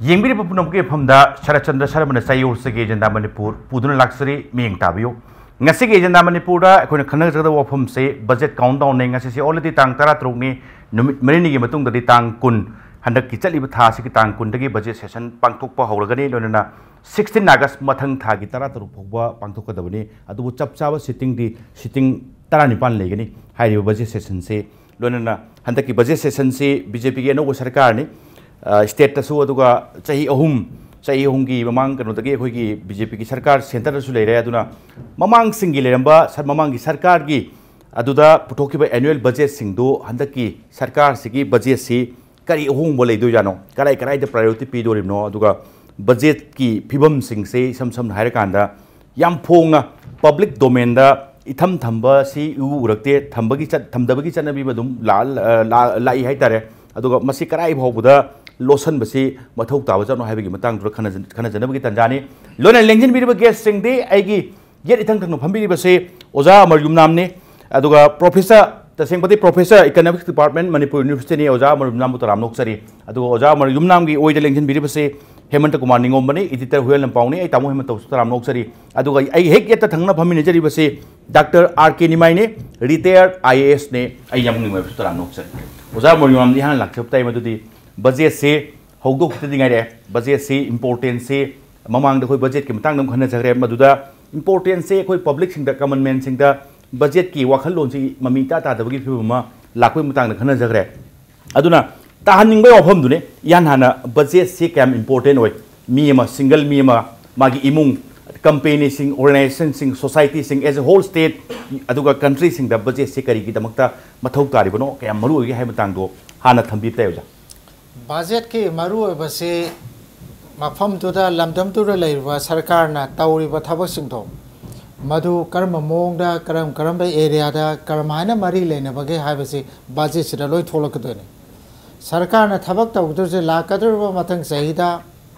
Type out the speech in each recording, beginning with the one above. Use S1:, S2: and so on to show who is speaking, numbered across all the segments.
S1: यंगीरीपुनमुगेफम शरचंद्र शर्मन सयोसगे जंदा मणिपुर पुदुन लाक्सरे मेंग ताबियो नसीगे जंदा मणिपुर दा एखोन खनग जगद वफम से बजेट काउंटडाउन ने नसी से ऑलरेडी तरह 13 ने नुमित मरिनि गे मतुंग दा तांग कुन हंदक कि चलिब था सिकि बजे कुन दगे हो सेशन पांगथुक लोनना 16 आगस् मथंग थागि तरह फोगबा पांगथुक दबनी अदु चपचाव सिटिंग दि सिटिंग 13 निपान लेगनी हाइरि सेशन से लोनना हंदक कि बजेट सेशन से बीजेपी गे नो सरकार स्टेटसु अहम चाही अहुम चाही अहुमगी ममांग बीजेपी की सरकार सेंटरसु लेरे अदुना ममांग सिंगी सर की सरकार की अदुदा पुठोकीबा एनुअल बजट सिंगदो सरकार से बजट से कई अहुम लेद जानो कराई कराई द प्रायोरिटी पी की फिबम से some some higher public domain इथम थंबा से उरते उरकते थंबगी थंदबगी लाई है तारे अदुगा लोसनबसी मौ ताब चनो हाबगी मतंग दुर खना खना जनबगी तंजानी लोना लेंजिन बिरब गेस्ट सिंह दे आइगी येर ओजा अमर युम नामने अदुगा professor तसेंपति professor economics department Manipur university ने ओजा अमर युम नाम तराम नोक्सरी ओजा अमर युम नाम गी ओइद लेंजिन बिरब से हेमंत कुमार निगोमबने इडिटर हुएल लंपाउने तमो हेमंत तराम नोक्सरी अदुगा आई हेक येत थंगना फंबी ने जरी आर के निमाई ने रिटायर्ड आईएएस ने आई यम निमाई तराम नोक्सरी ओजा अमर युम नाम लाख छपताई मदुदी बजेटे बजेटे इंपोर्टेंसे ममद बजे की मांग से इंपोर्टेंसे पब्लिक कमनमें बजेट की वखलो से ममी ताद की फीवम लाख खनजग्रे ताहमदने हा बजेट से क्या इंपोर्टें मीम सिंगल मीम मागी इमुंग company organisation society as a whole state अगर कंट्री बजे से कहीं मौ तारीबनो क्या मरू है हाँ थम्बीपे ओजा
S2: ꯕꯖꯦꯠꯀꯤ ꯃꯔꯨꯑꯣꯏꯕꯁꯤ ꯃꯐꯝꯗꯨꯗ ꯂꯝꯗꯝꯗꯨꯗ ꯂꯩꯔꯤꯕ ꯁꯔꯀꯥꯔꯅ ꯇꯧꯔꯤꯕ ꯊꯕꯛꯁꯤꯡꯗꯣ ꯃꯗꯨ ꯀꯔꯝꯕ ꯃꯑꯣꯡꯗ ꯀꯔꯝ ꯀꯔꯝꯕ ꯑꯦꯔꯤꯌꯥꯗ ꯀꯔꯝ ꯍꯥꯏꯅ ꯃꯔꯤ ꯂꯩꯅꯕꯒꯦ ꯍꯥꯏꯕꯁꯤ ꯕꯖꯦꯠꯁꯤꯗ ꯂꯣꯏ ꯊꯣꯛꯂꯛꯀꯗꯣꯏꯅꯤ ꯁꯔꯀꯥꯔꯅ ꯊꯕꯛ ꯇꯧꯗꯣꯔꯤꯁꯦ ꯂꯥꯛꯀꯗꯧꯔꯤꯕ ꯃꯊꯪ ꯆꯍꯤꯗ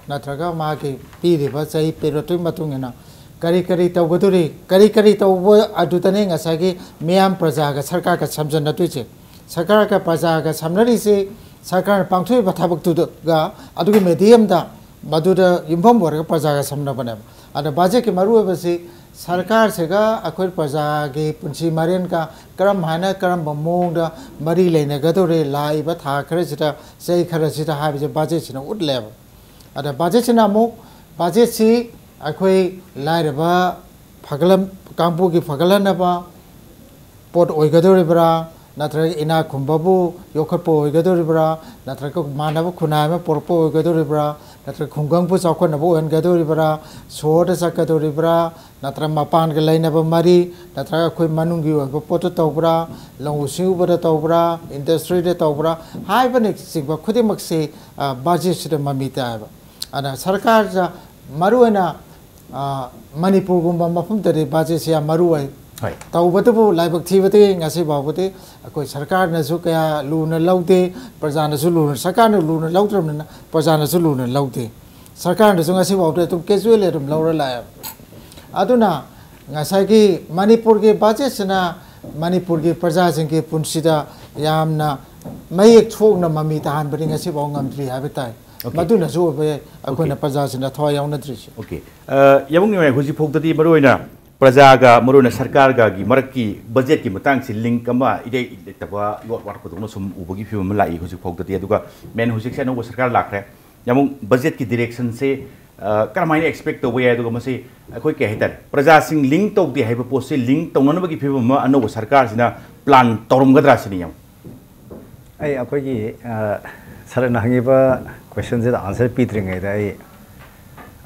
S2: ꯅꯠꯇ꯭ꯔꯒ ꯃꯥꯒꯤ ꯄꯤꯔꯤꯕ ꯆꯍꯤ ꯄꯦꯔꯣꯠꯇꯨꯒꯤ ꯃꯇꯨꯡ ꯏꯟꯅ ꯀꯔꯤ ꯀꯔꯤ ꯇꯧꯒꯗꯣꯔꯤ ꯀꯔꯤ ꯀꯔꯤ ꯇꯧꯕ ꯑꯗꯨꯗꯅꯤ ꯉꯁꯥꯏꯒꯤ ꯃꯤꯌꯥꯝ ꯄ꯭ꯔꯖꯥꯒ ꯁꯔꯀꯥꯔꯒ ꯁꯝꯖꯟꯅꯗꯣꯏꯁꯦ ꯁꯔꯀꯥꯔꯒ ꯄ꯭ꯔꯖꯥꯒ ꯁꯝꯅꯔꯤꯁꯤ सरकार पाथोब थबक मेडियम यूम हो प्रजा समनबने अ बजेट की मरूबी सरकार से अखोई प्रजा की पुंसी मरें का करम है करम मोद मरी लेनगदौर लाइब था खरसीद चई खरसीद है बजेट उटले अद बजेट बजेट से अखोई लाइब फगल कांपू की फगलनब पोट होगदौरबरा नत्र इना खुबू योखटप होगदरीबरा मानव खुनाम पुरप होगदरीबरा नत्र खुगंग चौखनब होगदरीबरा सोर चकदरीबरा मपान लेनब मरी नत्र अखोई पोत तौबरा लंगु सिंगुबद तौबरा इंडस्ट्रीद तौबरा से अना सरकार मरुना मफम तौबदबु लाइबक थीबते ngasi बाबते अकोई सरकार कया लून लौते प्रजा लून सरकार लून लौत्रमना प्रजा लून लौते सरकार ngasi तुम कैजुअल अदुना ngasi मणिपुर के बजेट सना मणिपुर के प्रजा के पुंसिदा यामना छोकना ममी ताहान ngasi ngamdri मदुनसु बे अकोइना प्रजा थवा याउनद्रिसि
S1: ओके यमुंग ने हुजि फोक्तदि बरोइना प्रजागा मरुन सरकारगा की बजेट की मतंग से लिंक अमा इदतबा लोट वाट पदों सुम फ़िल्म लाई हुजिक फोक्तदि अदुगा मेन हुजिक से नो सरकार लाखरे यमुंग बजेट की डायरेक्शन से करमाइन एक्सपेक्ट तौबे अदुगा मसे अखोय के हेतर प्रजा सिंग लिंक तौदि हाइबो पोस्ट से लिंक तौननबगी फ़िल्म अनो सरकार सिना प्लान तौरमगद्रा सिनि यम
S3: ai akhoi gi sarana hangiba question se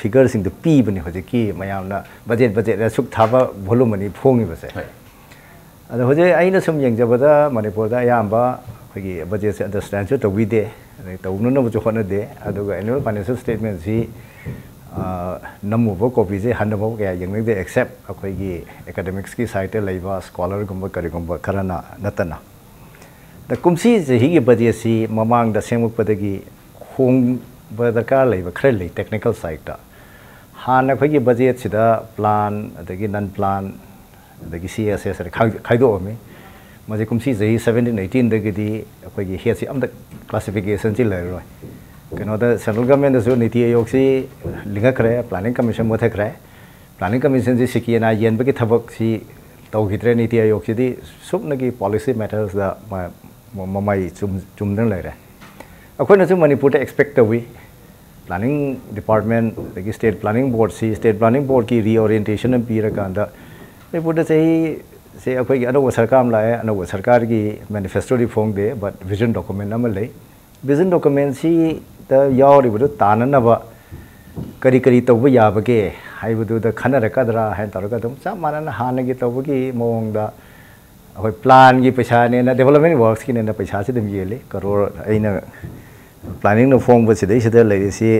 S3: का का सिगी फिगर सिंग पी बने हजे मैम बजेट बजेट सुख थाब भोलूम अनी फोंगीबसे अद हजे सूम यंजबद मनपुर अखोगी बजेट से अंडरस्टैंड तौबीदे तौनबू होनादे एनुअल फाइनेंशियल स्टेटमेंट से नमूब कॉपी से हनब क्या यंग एक्सेप्ट अखोगी एकेडमिक्स की साइड लेब स्कॉलर गुम करीगुम खरना नतना द कुमसी चही बजेट से ममांग सेमपदी होंब दरकार लेब खर ले टेक्निकल साइड हाँ अखोगी बजेट से प्लान अदगी नन प्लान अदगी सी एस एस खाइदोमी मज़े कुमसी चही सेवेंटीन एटीन दगी अखोगी हेड से क्लासिफिकेशन से लेरोय कहोद सेंट्रल गवर्नमेंट नीति आयोग से कमीशन मुथ्रे प्लानिंग कमीशन से सिकीना येनब की तौद्रे नीति आयोग से सूपनगी पॉलिसी मैटर्स ममाई चुमदन लेरे अखोना Manipur expect तौी planning department state planning board से स्टेट प्लानिंग बोर्ड की रीओरिएंटेशन पीरकान मनपुर चाही से अखोई अनौब सरकार लाए अनौब सरकार की manifesto फोंदे but vision document vision document से यावरीबदु करी करी तब याबगे हाइबदुद खनरकदरा है मोंगदा अखोई प्लान की पैसा ने डेवलपमेंट वर्क्स की ने पैसा से दम येले करोड़ अइना प्लानिंग न फोंग बसिदे सिदा लेरिसी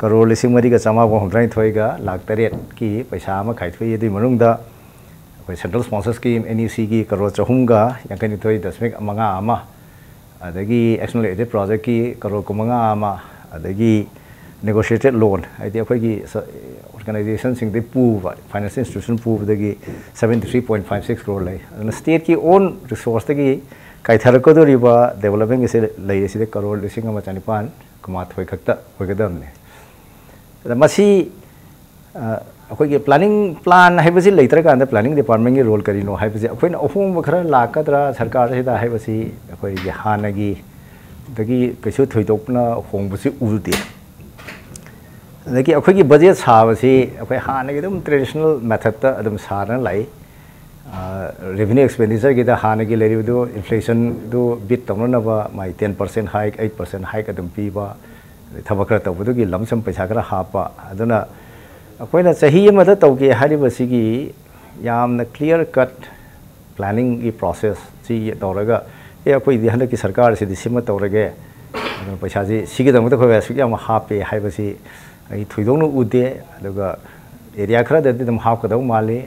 S3: करोड़ लिसिंग मरी का चमा को हमद्राई थोइगा लाख तरेट की पैसा अमा खाइथोइ यदि मनुंगदा अखोई सेंट्रल स्पॉन्सर स्कीम एनयूसी की करोड़ चहुंगा यांकनि थोइ दशमिक मंगा अमा अदगी एक्सनल एडेड प्रोजेक्ट की करोड़ कुमंगा अमा अदगी नेगोशिएटेड लोन हाइदि अखोगी ऑर्गेनाइजेशन सिंग दे पुबा फाइनेंशियल इंस्टीट्यूशन पुबदगी 73.56 करोड़ लै अदना स्टेट की ओन रिसोर्स दगी काइथरकोदोरिबा डेवलपमेंट से लै सिदे करोड़ लिसिंग अमा चानिपान कुमाथोय प्लानिंग प्लान है लेत्रकान प्लानिंग डिपार्टमेंट की रोल करीनो है अखोन अहोंब खर लाकद्रा सरकार से अखोगी हानगी कैसु थोदोपना होंबसी उदे अखोगी बजेट साबसी अखोई हानगी ट्रेडिशनल मेथड अदम सारना लाई रेवेन्यू एक्सपेंडिचर की हानगी लेरिबदो इन्फ्लेशन दो बिट तौनब माई ten percent hike eight percent hike अदम पीबा थबक खर तौबदुगी लमसम पैसा खर हापा अदुना अखोना चाही अमदा तौगे हारिबसिगी यामना क्लियर कट प्लानिंग की प्रोसेस सी तौरगा ए अखोई हंद की सरकार सिम तौरगे पैसा से सिगदमत अखोई सुग याम हापे अदुगा एरिया खरददि दम हापकदौ माले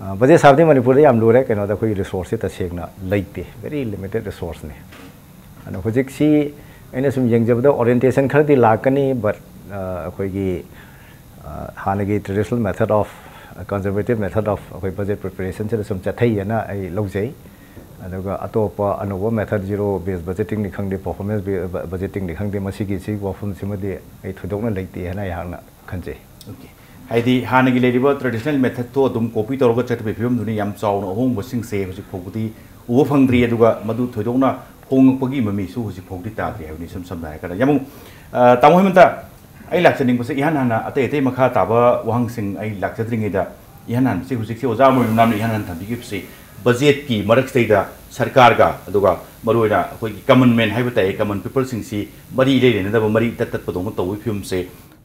S3: बजे साबदे मणिपुर याम लोरे कनो दा अखोई रिसोर्स तसेगना लेते वेरी लिमिटेड रिसोर्स ने सुम यंगजबदा ओरिएंटेशन खरदि लाकनी बट अखोई हानगी traditional method of conservative method of अखोई बजेट प्रिपरेशन से सम आई लौजै अतोप अनोब मेथड ज़ीरो बेस बजेटिंग नि खंगदे परफॉर्मेंस बजेटिंग नि खंगदे मसिगी सी
S1: ट्रेडिशनल मेथड तो अदुम कॉपी चाउन अहोंग बसिंग से हुजि फोगुदी उबो फंगद्री अदुगा मदु थुदोकना होंगपगी ममी सु हुजि फोगदी ताद्री हाउनि सम करा यामु तामोहिमता आई लाचनिंग इहान हाना अतै अतै मखा ताब वहांसिंग आई लाचद्रिङैदा इहान हान से हुजिक से ओजा मोय नाम इहान हान थबिगिबसे बजेट की मरक्सैदा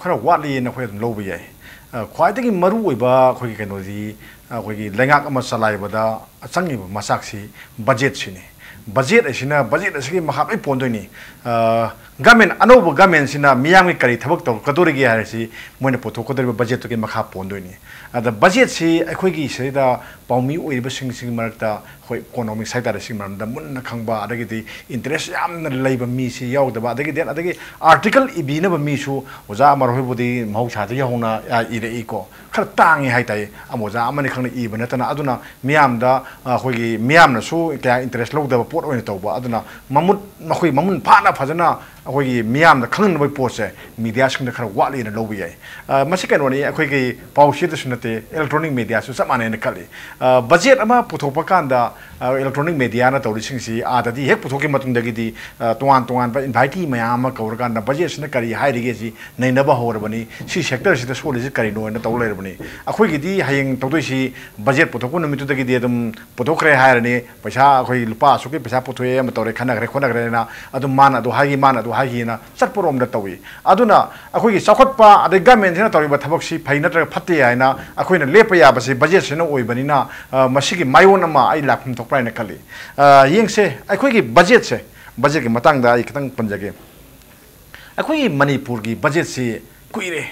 S1: khara watli na khwe lo bi yai ah, khwai de gi maru oi ba khoi ge no ji. Ah, khoi gi lengak ma salai ba da achang gi ma sak si budget si
S4: ne budget e si na budget e si gi ma hap e pon do ni. Ah, gamen ano ba gamen si na miyam gi kari thabak to kadori gi har si mo ne potho kadori budget to gi ma khap pon do ni. Da budget si khoi gi se da paumi oi ba sing sing marak ta मरमदा Munna खंगबा अदगी interest यामना लेबा मी से यावदबा अदगी then अदगी article इबिनबा मी सु ओजा मरहोइबुदी महौसा यावना इरे eco खर तांगी हाइताई अमोजा अमने खंगना इबा नतना अदुना मियामदा अखोगी मियामना सु क्या interest लौदबा pot ओइना तौबा अदुना ममुत मखोई ममुन फाना फजना ꯑꯩꯈꯣꯏꯒꯤ ꯃꯤꯌꯥꯝꯅ ꯈꯪꯅꯕ ꯄꯣꯠꯁꯦ ꯃꯤꯗꯤꯌꯥꯁꯤꯡꯗ ꯈꯔ ꯋꯥꯠꯂꯤꯅ ꯂꯧꯕ ꯌꯥꯏ ꯃꯁꯤ ꯀꯩꯅꯣꯅꯤ ꯑꯩꯈꯣꯏꯒꯤ ꯄꯥꯎꯆꯦꯗꯁꯨ ꯅꯠꯇꯦ ꯏꯂꯦꯛꯇ꯭ꯔꯣꯅꯤꯛ ꯃꯦꯗꯤꯌꯥꯁꯨ ꯆꯞ ꯃꯥꯟꯅꯩꯅ ꯈꯜꯂꯤ ꯕꯖꯦꯠ ꯑꯃ ꯄꯨꯊꯣꯛꯄ ꯀꯥꯟꯗ ꯏꯂꯦꯛꯇ꯭ꯔꯣꯅꯤꯛ ꯃꯦꯗꯤꯌꯥꯅ ꯇꯧꯔꯤꯁꯤꯡꯁꯤ ꯑꯥꯗꯗꯤ ꯍꯦꯛ ꯄꯨꯊꯣꯛꯈꯤꯕ ꯃꯇꯨꯡꯗꯒꯤꯗꯤ ꯇꯣꯉꯥꯟ ꯇꯣꯉꯥꯟꯕ ꯏꯟꯚꯥꯏꯇꯤ ꯃꯌꯥꯝ ꯑꯃ ꯀꯧꯔꯀꯥꯟꯗ ꯕꯖꯦꯠꯁꯤꯅ ꯀꯔꯤ ꯍꯥꯏꯔꯤꯒꯦꯁꯤ ꯅꯩꯅꯕ ꯍꯧꯔꯕꯅꯤ ꯁꯤ ꯁꯦꯛꯇꯔꯁꯤꯗ ꯁꯣꯜꯂꯤꯁꯤ ꯀꯔꯤꯅꯣ ꯍꯥꯏꯅ ꯇꯧ ꯂꯩꯔꯕꯅꯤ ꯑꯩꯈꯣꯏꯒꯤꯗꯤ ꯍꯌꯦꯡ ꯇꯧꯗꯣꯏꯁꯤ ꯕꯖꯦꯠ ꯄꯨꯊꯣꯛꯄ ꯅꯨꯃꯤꯠꯇꯨꯗꯒꯤꯗꯤ ꯑꯗꯨꯝ ꯄꯨꯊꯣꯛꯈ꯭ꯔꯦ ꯍꯥꯏꯔꯅꯤ ꯄꯩꯁꯥ ꯑꯩꯈꯣꯏ ꯂꯨꯄꯥ ꯑꯁꯨꯛꯀꯤ ꯄꯩꯁꯥ ꯄꯨꯊꯣꯛꯑꯦ ꯑꯃ ꯇꯧꯔꯦ ꯈꯟꯅꯈ꯭ꯔꯦ ꯈꯣꯠꯅꯈ꯭ꯔꯦꯅ ꯑꯗꯨꯝ ꯃꯥꯅ ꯑꯗꯨ ꯍꯥꯏꯈꯤ ꯃꯥꯅ ꯑꯗꯨ चपर रोम त अखोग अहि गमेन्ट तबसेन अखैन लेपया बजेटी मायो खे बजेटे बजेटक पन्जे म बजेट कुनै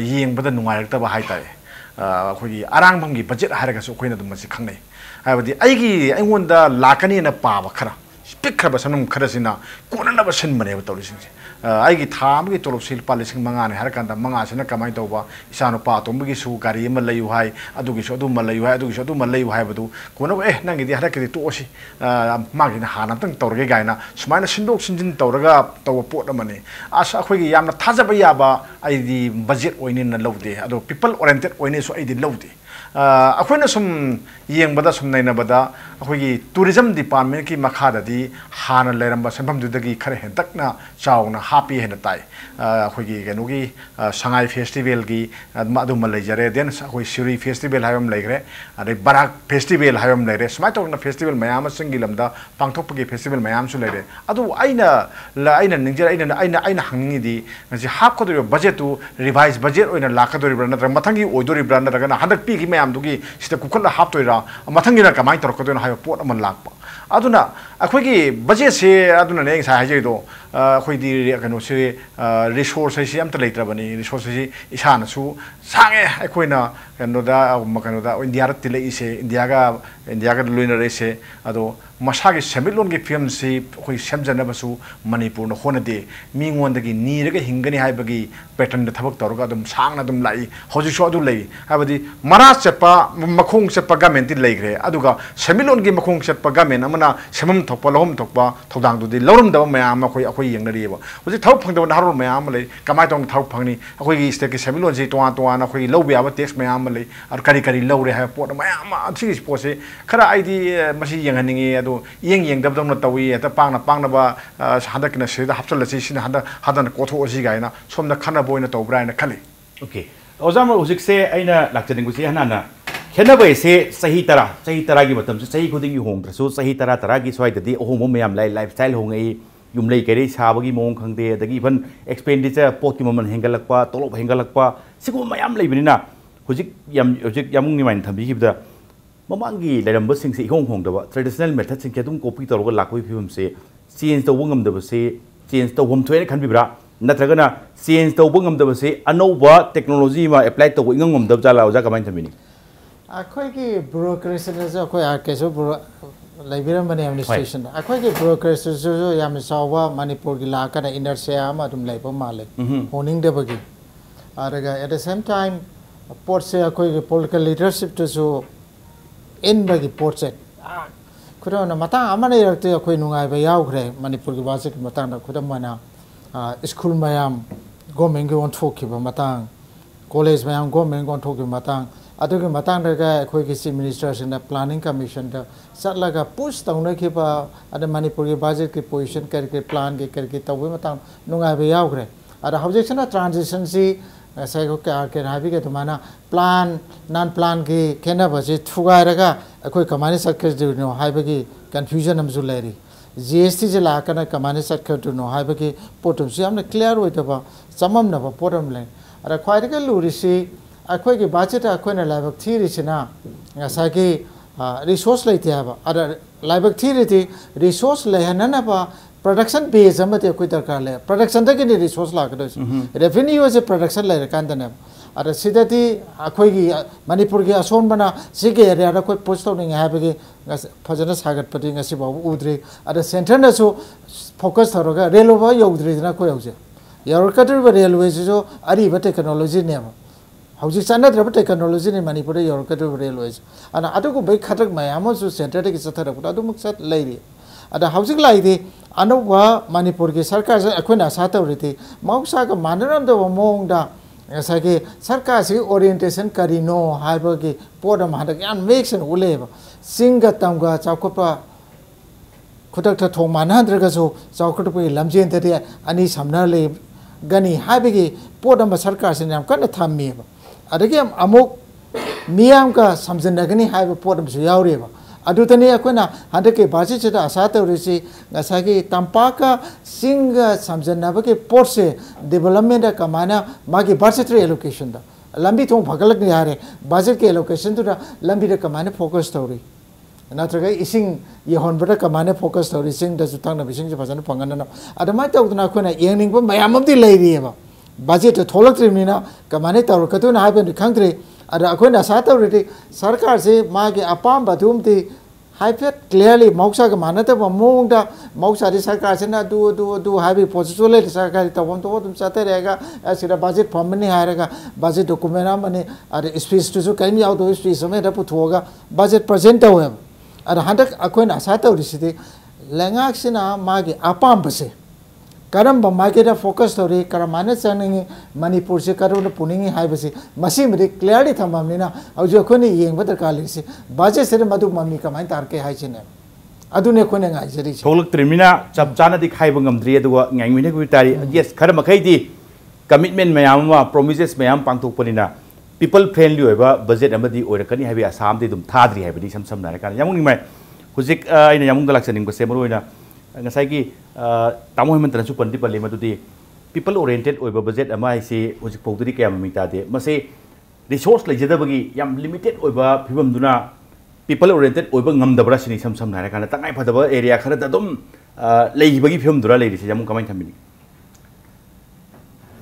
S4: यहाँहरू तरे अरान बजेट आएर अखैन खेदनेन पाव खरा ꯄꯤꯛꯈ꯭ꯔꯕ ꯁꯅꯝ ꯈꯔꯁꯤꯅ ꯀꯣꯟꯅꯅꯕ ꯁꯤꯟꯕꯅꯦꯕ ꯇꯧꯔꯤꯁꯤꯡꯁꯦ ꯑꯩꯒꯤ ꯊꯥ ꯑꯃꯒꯤ ꯇꯣꯂꯣꯞꯁꯤ ꯂꯨꯄꯥ ꯂꯤꯁꯤꯡ ꯃꯉꯥꯅꯤ ꯍꯥꯏꯔꯀꯥꯟꯗ ꯃꯉꯥꯁꯤꯅ ꯀꯃꯥꯏꯅ ꯇꯧꯕ ꯏꯆꯥꯅꯨꯄꯥ ꯑꯇꯣꯝꯕꯒꯤꯁꯨ ꯒꯥꯔꯤ ꯑꯃ ꯂꯩꯌꯨ ꯍꯥꯏ ꯑꯗꯨꯒꯤꯁꯨ ꯑꯗꯨꯃ ꯂꯩꯌꯨ ꯍꯥꯏ ꯑꯗꯨꯒꯤꯁꯨ ꯑꯗꯨꯃ ꯂꯩꯌꯨ ꯍꯥꯏꯕꯗꯨ ꯀꯣꯟꯅꯕ ꯑꯦ ꯅꯪꯒꯤꯗꯤ ꯍꯟꯗꯛꯀꯤꯗꯤ ꯇꯣꯛꯑꯁꯤ ꯃꯥꯒꯤꯅ ꯍꯥꯟꯅ ꯑꯝꯇꯪ ꯇꯧꯔꯒꯦ ꯀꯥꯏꯅ ꯁꯨꯃꯥꯏꯅ ꯁꯤꯟꯗꯣꯛ ꯁꯤꯟꯖꯤꯟ ꯇꯧꯔꯒ ꯇꯧꯕ ꯄꯣꯠ ꯑꯃꯅꯤ ꯑꯁ ꯑꯩꯈꯣꯏꯒꯤ ꯌꯥꯝꯅ ꯊꯥꯖꯕ ꯌꯥꯕ ꯑꯩꯗꯤ ꯕꯖꯦꯠ ꯑꯣꯏꯅꯤꯅ ꯂꯧꯗꯦ ꯑꯗꯣ ꯄꯤꯄꯜ ꯑꯣꯔꯤꯌꯦꯟꯇꯦꯠ ꯑꯣꯏꯅꯁꯨ ꯑꯩꯗꯤ ꯂꯧꯗꯦ ꯑꯩꯈꯣꯏꯅ ꯁꯨꯝ ꯌꯦꯡꯕꯗ ꯁꯨꯝ ꯅꯩꯅꯕꯗ ꯑꯩꯈꯣꯏꯒꯤ ꯇꯨꯔꯤꯖꯝ ꯗꯤꯄꯥꯔꯠꯃꯦꯟꯠꯀꯤ ꯃꯈꯥꯗꯗꯤ ꯍꯥꯟꯅ ꯂꯩꯔꯝꯕ ꯁꯦꯟꯐꯝꯗꯨꯗꯒꯤ ꯈꯔ ꯍꯦꯟꯇꯛꯅ ꯆꯥꯎꯅ ꯍꯥꯞꯄꯤ ꯍꯥꯏꯅ ꯇꯥꯏ ꯑꯩꯈꯣꯏꯒꯤ ꯀꯩꯅꯣꯒꯤ ꯁꯉꯥꯏ ꯐꯦꯁꯇꯤꯚꯦꯜꯒꯤ ꯑꯗꯨꯃ ꯂꯩꯖꯔꯦ ꯗꯦꯟ ꯑꯩꯈꯣꯏ ꯁꯤꯔꯤ ꯐꯦꯁꯇꯤꯚꯦꯜ ꯍꯥꯏꯕ ꯑꯃ ꯂꯩꯈ꯭ꯔꯦ ꯑꯗꯩ ꯕꯔꯥꯛ ꯐꯦꯁꯇꯤꯚꯦꯜ ꯍꯥꯏꯕ ꯑꯃ ꯂꯩꯔꯦ ꯁꯨꯃꯥꯏꯅ ꯇꯧꯗꯅ ꯐꯦꯁꯇꯤꯚꯦꯜ ꯃꯌꯥꯝ ꯑꯃ ꯆꯤꯡꯒꯤ ꯂꯝꯗ ꯄꯥꯡꯊꯣꯛꯄꯒꯤ ꯐꯦꯁꯇꯤꯚꯦꯜ ꯃꯌꯥꯝꯁꯨ ꯂꯩꯔꯦ ꯑꯗꯨꯕꯨ ꯑꯩꯅ ꯑꯩꯅ ꯅꯤꯡꯖꯔ ꯑꯩꯅ ꯑꯩꯅ ꯑꯩꯅ ꯍꯪꯅꯤꯡꯉꯤꯗꯤ ꯉꯁꯤ ꯍꯥꯞꯀꯗꯧꯔꯤꯕ ꯕꯖꯦꯠꯇꯨ ꯔꯤꯚꯥꯏꯁ ꯕꯖꯦꯠ ꯑꯣꯏꯅ ꯂꯥꯛꯀꯗꯧꯔꯤꯕ꯭ꯔꯥ ꯅꯠꯇ꯭ꯔꯒ ꯃꯊꯪꯒꯤ ꯑꯣꯏꯗꯣꯔꯤꯕ꯭ꯔꯥ ꯅꯠꯇ꯭ꯔꯒꯅ ꯍꯟꯗꯛ ꯄꯤꯈꯤ ꯃꯌꯥꯝꯗꯨꯒꯤ ꯁꯤꯗ ꯀꯨꯈꯠꯂ ꯍꯥꯞꯇꯣꯏꯔꯥ ꯃꯊꯪꯒꯤꯅ ꯀꯃꯥꯏꯅ ꯇꯧꯔꯛꯀꯗꯣꯏꯅꯣ है पोट अमन लाप अदुना अखोगी बजे से अदुना ने साय हजे दो अखोगी कनो से रिसोर्स है से अमत लेत्र बनी रिसोर्स इसान सु सांगे अखोइना कनो इंडिया रतिले इंडिया इंडिया का लुइना ꯃꯁꯥꯒꯤ ꯁꯦꯟꯃꯤꯠꯂꯣꯟꯒꯤ ꯐꯤꯕꯝꯁꯤ ꯑꯩꯈꯣꯏ ꯁꯦꯝꯖꯅꯕꯁꯨ ꯃꯅꯤꯄꯨꯔꯅ ꯍꯣꯠꯅꯗꯦ ꯃꯤꯉꯣꯟꯗꯒꯤ ꯅꯤꯔꯒ ꯍꯤꯡꯒꯅꯤ ꯍꯥꯏꯕꯒꯤ ꯄꯦꯇꯔꯟꯗ ꯊꯕꯛ ꯇꯧꯔꯒ ꯑꯗꯨꯝ ꯁꯥꯡꯅ ꯑꯗꯨꯝ ꯂꯥꯛꯏ ꯍꯧꯖꯤꯛꯁꯨ ꯑꯗꯨ ꯂꯩ ꯍꯥꯏꯕꯗꯤ ꯃꯔꯥ ꯆꯠꯄ ꯃꯈꯣꯡ ꯆꯠꯄ ꯒꯃꯦꯟꯇꯤ ꯂꯩꯈ꯭ꯔꯦ ꯑꯗꯨꯒ ꯁꯦꯟꯃꯤꯠꯂꯣꯟꯒꯤ ꯃꯈꯣꯡ ꯆꯠꯄ ꯒꯃꯦꯟ ꯑꯃꯅ ꯁꯦꯝꯐꯝ ꯊꯣꯛꯄ ꯂꯧꯐꯝ ꯊꯣꯛꯄ ꯊꯧꯗꯥꯡꯗꯨꯗꯤ ꯂꯧꯔꯝꯗꯕ ꯃꯌꯥꯝ ꯑꯃ ꯑꯩꯈꯣꯏ ꯑꯩꯈꯣꯏ ꯌꯦꯡꯅꯔꯤꯑꯕ ꯍꯧꯖꯤꯛ ꯊꯕꯛ ꯐꯪꯗꯕ ꯅꯍꯥꯔꯣꯜ ꯃꯌꯥꯝ ꯑꯃ ꯂꯩ ꯀꯃꯥꯏꯅ ꯇꯧꯅ ꯊꯕꯛ ꯐꯪꯅꯤ ꯑꯩꯈꯣꯏꯒꯤ ꯁ꯭ꯇꯦꯠꯀꯤ ꯁꯦꯟꯃꯤꯠꯂꯣꯟꯁꯤ ꯇꯣꯉꯥꯟ ꯇꯣꯉꯥꯟꯅ ꯑꯩꯈꯣꯏꯒꯤ ꯂꯧꯕ ꯌꯥꯕ ꯇꯦꯛꯁ ꯃꯌꯥꯝ ꯑꯃ ꯂꯩ ꯑꯗꯨ ꯀꯔꯤ ꯀꯔꯤ ꯂꯧꯔꯦ ꯍꯥꯏꯕ ꯄꯣꯠ ꯃꯌꯥꯝ ꯑꯃ ꯁꯤꯒꯤ ꯄꯣꯠꯁꯦ ꯈꯔ ꯑꯩꯗꯤ ꯃꯁꯤ ꯌꯦꯡꯍꯟꯅꯤꯡꯉꯤ अ यङ यङदन त हके हप्स हन्धन कसन सोम खाइन ताइन खले
S1: ओके अझ हुन लगनिस खेस तरा खुदि हजुर तरा तराई अहो मलाई लाइफ स्टाइल होलि युलै कैरै सावे खेभन एक्सपेडिचर पोट ममल हेगल्प तोल हेगल्प सगुब म्यामलेबजिक नि ꯃꯃꯥꯡꯒꯤ ꯂꯩꯔꯝꯕꯁꯤꯡꯁꯦ ꯏꯍꯣꯡ ꯍꯣꯡꯗꯕ ꯇ꯭ꯔꯦꯗꯤꯁꯅꯦꯜ ꯃꯦꯊꯠꯁꯤꯡꯁꯦ ꯑꯗꯨꯝ ꯀꯣꯄꯤ ꯇꯧꯔꯒ ꯂꯥꯛꯄꯒꯤ ꯐꯤꯕꯝꯁꯦ ꯆꯦꯟꯖ ꯇꯧꯕ ꯉꯝꯗꯕꯁꯦ ꯆꯦꯟꯖ ꯇꯧꯐꯝ ꯊꯣꯛꯑꯦꯅ ꯈꯟꯕꯤꯕ꯭ꯔꯥ ꯅꯠꯇ꯭ꯔꯒꯅ ꯆꯦꯟꯖ ꯇꯧꯕ ꯉꯝꯗꯕꯁꯦ ꯑꯅꯧꯕ ꯇꯦꯛꯅꯣꯂꯣꯖꯤ ꯑꯃ ꯑꯦꯄ꯭ꯂꯥꯏ ꯇꯧꯕ ꯏꯉꯝ ꯉꯝꯗꯕ ꯖꯥꯠꯂꯥ ꯑꯣꯖꯥ ꯀꯃꯥꯏꯅ ꯊꯝꯕꯤꯅꯤ
S2: ꯑꯩꯈꯣꯏꯒꯤ ꯕ꯭ꯌꯨꯔꯣꯀ꯭ꯔꯦꯁꯤꯗꯁꯨ ꯑꯩꯈꯣꯏ ꯑꯥꯔ ꯀꯦꯁꯨ ꯂꯩꯕꯤꯔꯝꯕꯅꯤ ꯑꯦꯗꯃꯤꯅꯤꯁꯇ꯭ꯔꯦꯁꯟꯗ ꯑꯩꯈꯣꯏꯒꯤ ꯕ꯭ꯌꯨꯔꯣꯀ꯭ꯔꯦꯁꯤꯁꯨ ꯌꯥꯝꯅ ꯆꯥꯎꯕ ꯃꯅꯤꯄꯨꯔꯒꯤ ꯂꯥꯛꯀꯥꯟꯗ ꯏꯅꯔꯁꯤꯌꯥ ꯑꯃ ꯑꯗꯨꯝ ꯂꯩꯕ ꯃꯥꯜꯂꯦ ꯍꯣꯡꯅꯤꯡꯗꯕꯒꯤ ꯑꯗꯨꯒ ꯑꯦꯠ ꯗ ꯁꯦꯝ ꯇꯥꯏꯝ ꯄꯣꯠꯁꯦ ꯑꯩꯈꯣꯏꯒꯤ ꯄꯣꯂꯤꯇꯤꯀꯦꯜ ꯂꯤꯗꯔꯁꯤꯞꯇꯁꯨ ꯏꯟꯕꯒꯤ ꯄꯣꯠꯁꯦ ꯈꯨꯗꯝ ꯑꯣꯏꯅ ꯃꯇꯥꯡ ꯑꯃ ꯂꯩꯔꯛꯇꯦ ꯑꯩꯈꯣꯏ ꯅꯨꯡꯉꯥꯏꯕ ꯌꯥꯎꯈ꯭ꯔꯦ ꯃꯅꯤꯄꯨꯔꯒꯤ ꯕꯖꯦꯠꯀꯤ ꯃꯇꯥꯡꯗ ꯈꯨꯗꯝ ꯑꯣꯏꯅ ꯁ꯭ꯀꯨꯜ ꯃꯌꯥꯝ ꯒꯣꯔꯃꯦꯟꯒꯤ ꯑꯣꯟꯊꯣꯛꯈꯤꯕ ꯃꯇꯥꯡ ꯀꯣꯂꯦꯖ ꯃꯌꯥꯝ ꯒꯣꯔꯃꯦꯟꯒꯤ ꯑꯣꯟꯊꯣꯛꯈꯤꯕ ꯃꯇꯥꯡ ꯑꯗꯨꯒꯤ ꯃꯇꯥꯡꯗꯒ ꯑꯩꯈꯣꯏꯒꯤ ꯆꯤꯐ ꯃꯤꯅꯤꯁꯇꯔꯁꯤꯡꯅ ꯄ꯭ꯂꯥꯅꯤꯡ ꯀꯃꯤꯁꯟꯗ ꯆꯠꯂꯒ ꯄꯨꯁ ꯇꯧꯅꯈꯤꯕ ꯑꯗ ꯃꯅꯤꯄꯨꯔꯒꯤ ꯕꯖꯦꯠꯀꯤ ꯄꯣꯖꯤꯁꯟ ꯀꯔꯤ ꯀꯔꯤ ꯄ꯭ꯂꯥꯟꯒꯤ ꯀꯔꯤ ꯀꯔꯤ ꯇꯧꯕꯒꯤ ꯃꯇꯥꯡ ꯅꯨꯡꯉꯥꯏꯕ ꯌꯥꯎꯈ꯭ꯔꯦ ꯑꯗ ꯍꯧꯖꯤꯛꯁꯤꯅ ꯇ꯭ꯔꯥꯟꯖꯤꯁꯟꯁꯤ ꯉꯁꯥꯏ ꯑꯩꯈꯣꯏ ꯀꯩꯅꯣ ꯍꯥꯏꯕꯤꯒꯦ ꯑꯗꯨꯃꯥꯏꯅ ꯄ꯭ꯂꯥꯟ ꯅꯟ ꯄ꯭ꯂꯥꯟꯒꯤ ꯈꯦꯠꯅꯕꯁꯤ ꯊꯨꯒꯥꯏꯔꯒ ꯑꯩꯈꯣꯏ ꯀꯃꯥꯏꯅ ꯆꯠꯀꯗꯣꯏꯅꯣ ꯍꯥꯏꯕꯒꯤ ꯀꯟꯐ꯭ꯌꯨꯖꯟ ꯑꯃꯁꯨ ꯂꯩꯔꯤ ꯖꯤ ꯑꯦꯁ ꯇꯤꯁꯦ ꯂꯥꯛꯀꯥꯟꯗ ꯀꯃꯥꯏꯅ ꯆꯠꯀꯗꯣꯏꯅꯣ ꯍꯥꯏꯕꯒꯤ ꯄꯣꯠꯇꯨꯁꯨ ꯌꯥꯝꯅ ꯀ꯭ꯂꯤꯌꯥꯔ ꯑꯣꯏꯗꯕ ꯆꯃꯝꯅꯕ ꯄꯣꯠ ꯑꯃ ꯂꯩ ꯑꯗ ꯈ꯭ꯋꯥꯏꯗꯒꯤ ꯂꯨꯔꯤꯁꯤ ꯑꯩꯈꯣꯏꯒꯤ ꯕꯖꯦꯠꯇ ꯑꯩꯈꯣꯏꯅ ꯂꯥꯏꯕꯛ ꯊꯤꯔꯤꯁꯤꯅ ꯉꯁꯥꯏꯒꯤ ꯔꯤꯁꯣꯔꯁ ꯂꯩꯇꯦ ꯍꯥꯏꯕ ꯑꯗ ꯂꯥꯏꯕꯛ ꯊꯤꯔꯤꯗꯤ ꯔꯤꯁꯣꯔꯁ ꯂꯩꯍꯟꯅꯅꯕ प्रडक्शन बेज में कोई दरकार ले हम्म। प्रडक्शन के लिए रिसोर्स लागद रेवेन्यू से प्रडक्शन लेरकान अरे सिद्धि अखोगी मनपुर की असोबना से एरिया कोई पोस्ट तौनी फजन सागटपदी उद्रे सेंटर ने फोकस तौर रेलो यौद्रेना कोई हूँ यौरकद्रब रेलवे सेजो अरब टेक्नोलॉजी ने हजी चाद्रब टेक्नोलॉजी ने मनपुर यौरकद्रब रेलवे अना खतक मैम सेंटर की चतरब चत अदा हौजिक लाइदि अनौबा मणिपुर की सरकार से अखोना आशा तौरीदि मौसा का मानरमदब मौंगदा ꯉꯁꯥꯏꯒꯤ ꯁꯔꯀꯥꯔꯁꯤꯒꯤ ꯑꯣꯔꯤꯌꯦꯟꯇꯦꯁꯟ ꯀꯔꯤꯅꯣ ꯍꯥꯏꯕꯒꯤ ꯄꯣꯠ ꯑꯃ ꯍꯟꯗꯛ ꯌꯥꯝ ꯃꯌꯦꯛꯁꯦꯡꯅ ꯎꯠꯂꯛꯑꯦꯕ ꯆꯤꯡꯒ ꯇꯝꯒ ꯆꯥꯎꯈꯠꯄ ꯈꯨꯗꯛꯇ ꯊꯣꯡ ꯃꯥꯟꯅꯍꯟꯗ꯭ꯔꯒꯁꯨ ꯆꯥꯎꯈꯠꯄꯒꯤ ꯂꯝꯖꯦꯟꯗꯗꯤ ꯑꯅꯤ ꯁꯝꯅ ꯂꯩꯒꯅꯤ ꯍꯥꯏꯕꯒꯤ ꯄꯣꯠ ꯑꯃ ꯁꯔꯀꯥꯔꯁꯤꯅ ꯌꯥꯝ ꯀꯟꯅ ꯊꯝꯃꯦꯕ ꯑꯗꯒꯤ ꯑꯃꯨꯛ ꯃꯤꯌꯥꯝꯒ ꯁꯝꯖꯤꯟꯅꯒꯅꯤ ꯍꯥꯏꯕ ꯄꯣꯠ ꯑꯃꯁꯨ ꯌꯥꯎꯔꯤꯕ अदुतने अखोना हंडके बाजी चेदा आशा तौरेसी गसागे तंपाका सिंग समजनब के पोर्ट से डेवलपमेंट कमाना मागे बजटरी एलोकेशन दा लंबी थों भगलक हारे बजट के एलोकेशन तो लंबी कमाने फोकस तौरी नत्रगा इसिंग यहोनबदा कमाने फोकस तौरी सिंग दजु तंग नबिसिंग तौदना अखोना येनिंग ब मयामम दि लैरियबा बजेट थोलक्ट्रीबनी कमाने तौर कदने खाद्रे अखोन सरकार से मागे अपाम अदूमती हाइफेट क्लियरली मौसा मानदब मोद मौसा सरकार से पोजिशन लेते सरकार तब तो चतर बजेट फमने बजेट डॉक्यूमेंट स्पीच तो कहीं याद स्पीच में हेट पुथोग बजेट प्रेजेंट तौब अरे हंक अखोन आशा तौरी लेना मागे अपाम से ꯀꯔꯝꯕ ꯃꯥꯏꯀꯩꯗ ꯐꯣꯀꯁ ꯇꯧꯔꯤ ꯀꯔꯝꯍꯥꯏꯅ ꯆꯪꯅꯤꯡꯉꯤ ꯃꯅꯤꯄꯨꯔꯁꯤ ꯀꯔꯣꯝꯗ ꯄꯨꯅꯤꯡꯉꯤ ꯍꯥꯏꯕꯁꯤ ꯃꯁꯤꯃꯗꯤ ꯀ꯭ꯂꯤꯌꯔꯂꯤ ꯊꯝꯃꯕꯅꯤꯅ ꯍꯧꯖꯤꯛ ꯑꯩꯈꯣꯏꯅ ꯌꯦꯡꯕ ꯗꯔꯀꯥꯔ ꯂꯩꯔꯤꯁꯤ ꯕꯖꯦꯠꯁꯤꯗ ꯃꯗꯨ ꯃꯃꯤ ꯀꯃꯥꯏꯅ ꯇꯥꯔꯛꯀꯦ ꯍꯥꯏꯁꯤꯅꯦ ꯑꯗꯨꯅꯦ ꯑꯩꯈꯣꯏꯅ ꯉꯥꯏꯖꯔꯤꯁꯦ
S1: ꯊꯣꯛꯂꯛꯇ꯭ꯔꯤꯕꯅꯤꯅ ꯆꯞ ꯆꯥꯅꯗꯤ ꯈꯥꯏꯕ ꯉꯝꯗ꯭ꯔꯤ ꯑꯗꯨꯒ ꯉꯥꯏꯃꯤꯟꯅꯕ ꯇꯥꯔꯤ ꯌꯦꯁ ꯈꯔ ꯃꯈꯩꯗꯤ ꯀꯃꯤꯠꯃꯦꯟ ꯃꯌꯥꯝ ꯑꯃ ꯄ꯭ꯔꯣꯃꯤꯁꯦꯁ ꯃꯌꯥꯝ ꯄꯥꯡꯊꯣꯛꯄꯅꯤꯅ ꯄꯤꯄꯜ ꯐ꯭ꯔꯦꯟꯂꯤ ꯑꯣꯏꯕ ꯕꯖꯦꯠ ꯑꯃꯗꯤ ꯑꯣꯏꯔꯛꯀꯅꯤ ꯍꯥꯏꯕꯒꯤ ꯑꯁꯥ ꯑꯃꯗꯤ ꯑꯗꯨꯝ ꯊꯥꯗ꯭ꯔꯤ ꯍꯥꯏꯕꯗꯤ ꯏꯁꯝ ꯁꯝꯅ ꯍꯥꯏꯔꯀꯥꯟꯗ ꯌꯥꯝꯅꯤꯡꯃꯥꯏ ꯍꯧꯖꯤꯛ ꯑꯩꯅ ꯌꯥꯝꯅ ꯂꯥꯛꯆꯅꯤꯡꯕꯁꯦ ꯃꯔꯨꯑꯣꯏꯅ ꯉꯁꯥꯏꯒꯤ ꯇꯥꯃꯣ ꯍꯦꯃꯟꯇꯅꯁꯨ ꯄꯟꯗꯤ ꯄꯜꯂꯤ ꯃꯗꯨꯗꯤ ꯄꯤꯄꯜ ꯑꯣꯔꯤꯌꯦꯟꯇꯦꯠ ꯑꯣꯏꯕ ꯕꯖꯦꯠ ꯑꯃ ꯍꯥꯏꯁꯤ ꯍꯧꯖꯤꯛ ꯐꯥꯎꯗꯗꯤ ꯀꯌꯥ ꯃꯃꯤꯡ ꯇꯥꯗꯦ ꯃꯁꯤ ꯔꯤꯁꯣꯔꯁ ꯂꯩꯖꯗꯕꯒꯤ ꯌꯥꯝ ꯂꯤꯃꯤꯇꯦꯠ ꯑꯣꯏꯕ ꯐꯤꯕꯝꯗꯨꯅ ꯄꯤꯄꯜ ꯑꯣꯔꯤꯌꯦꯟꯇꯦꯠ ꯑꯣꯏꯕ ꯉꯝꯗꯕ꯭ꯔꯥ ꯁꯤꯅꯤ ꯏꯁꯝ ꯁꯝꯅ ꯍꯥꯏꯔꯀꯥꯟꯗ ꯇꯉꯥꯏ ꯐꯗꯕ ꯑꯦꯔꯤꯌꯥ ꯈꯔꯗ ꯑꯗꯨꯝ ꯂꯩꯈꯤꯕꯒꯤ ꯐꯤꯕꯝꯗꯨꯔ ꯂꯩꯔꯤꯁꯦ ꯌꯥꯝ ꯀꯃꯥꯏꯅ ꯊꯝꯕꯤꯅꯤ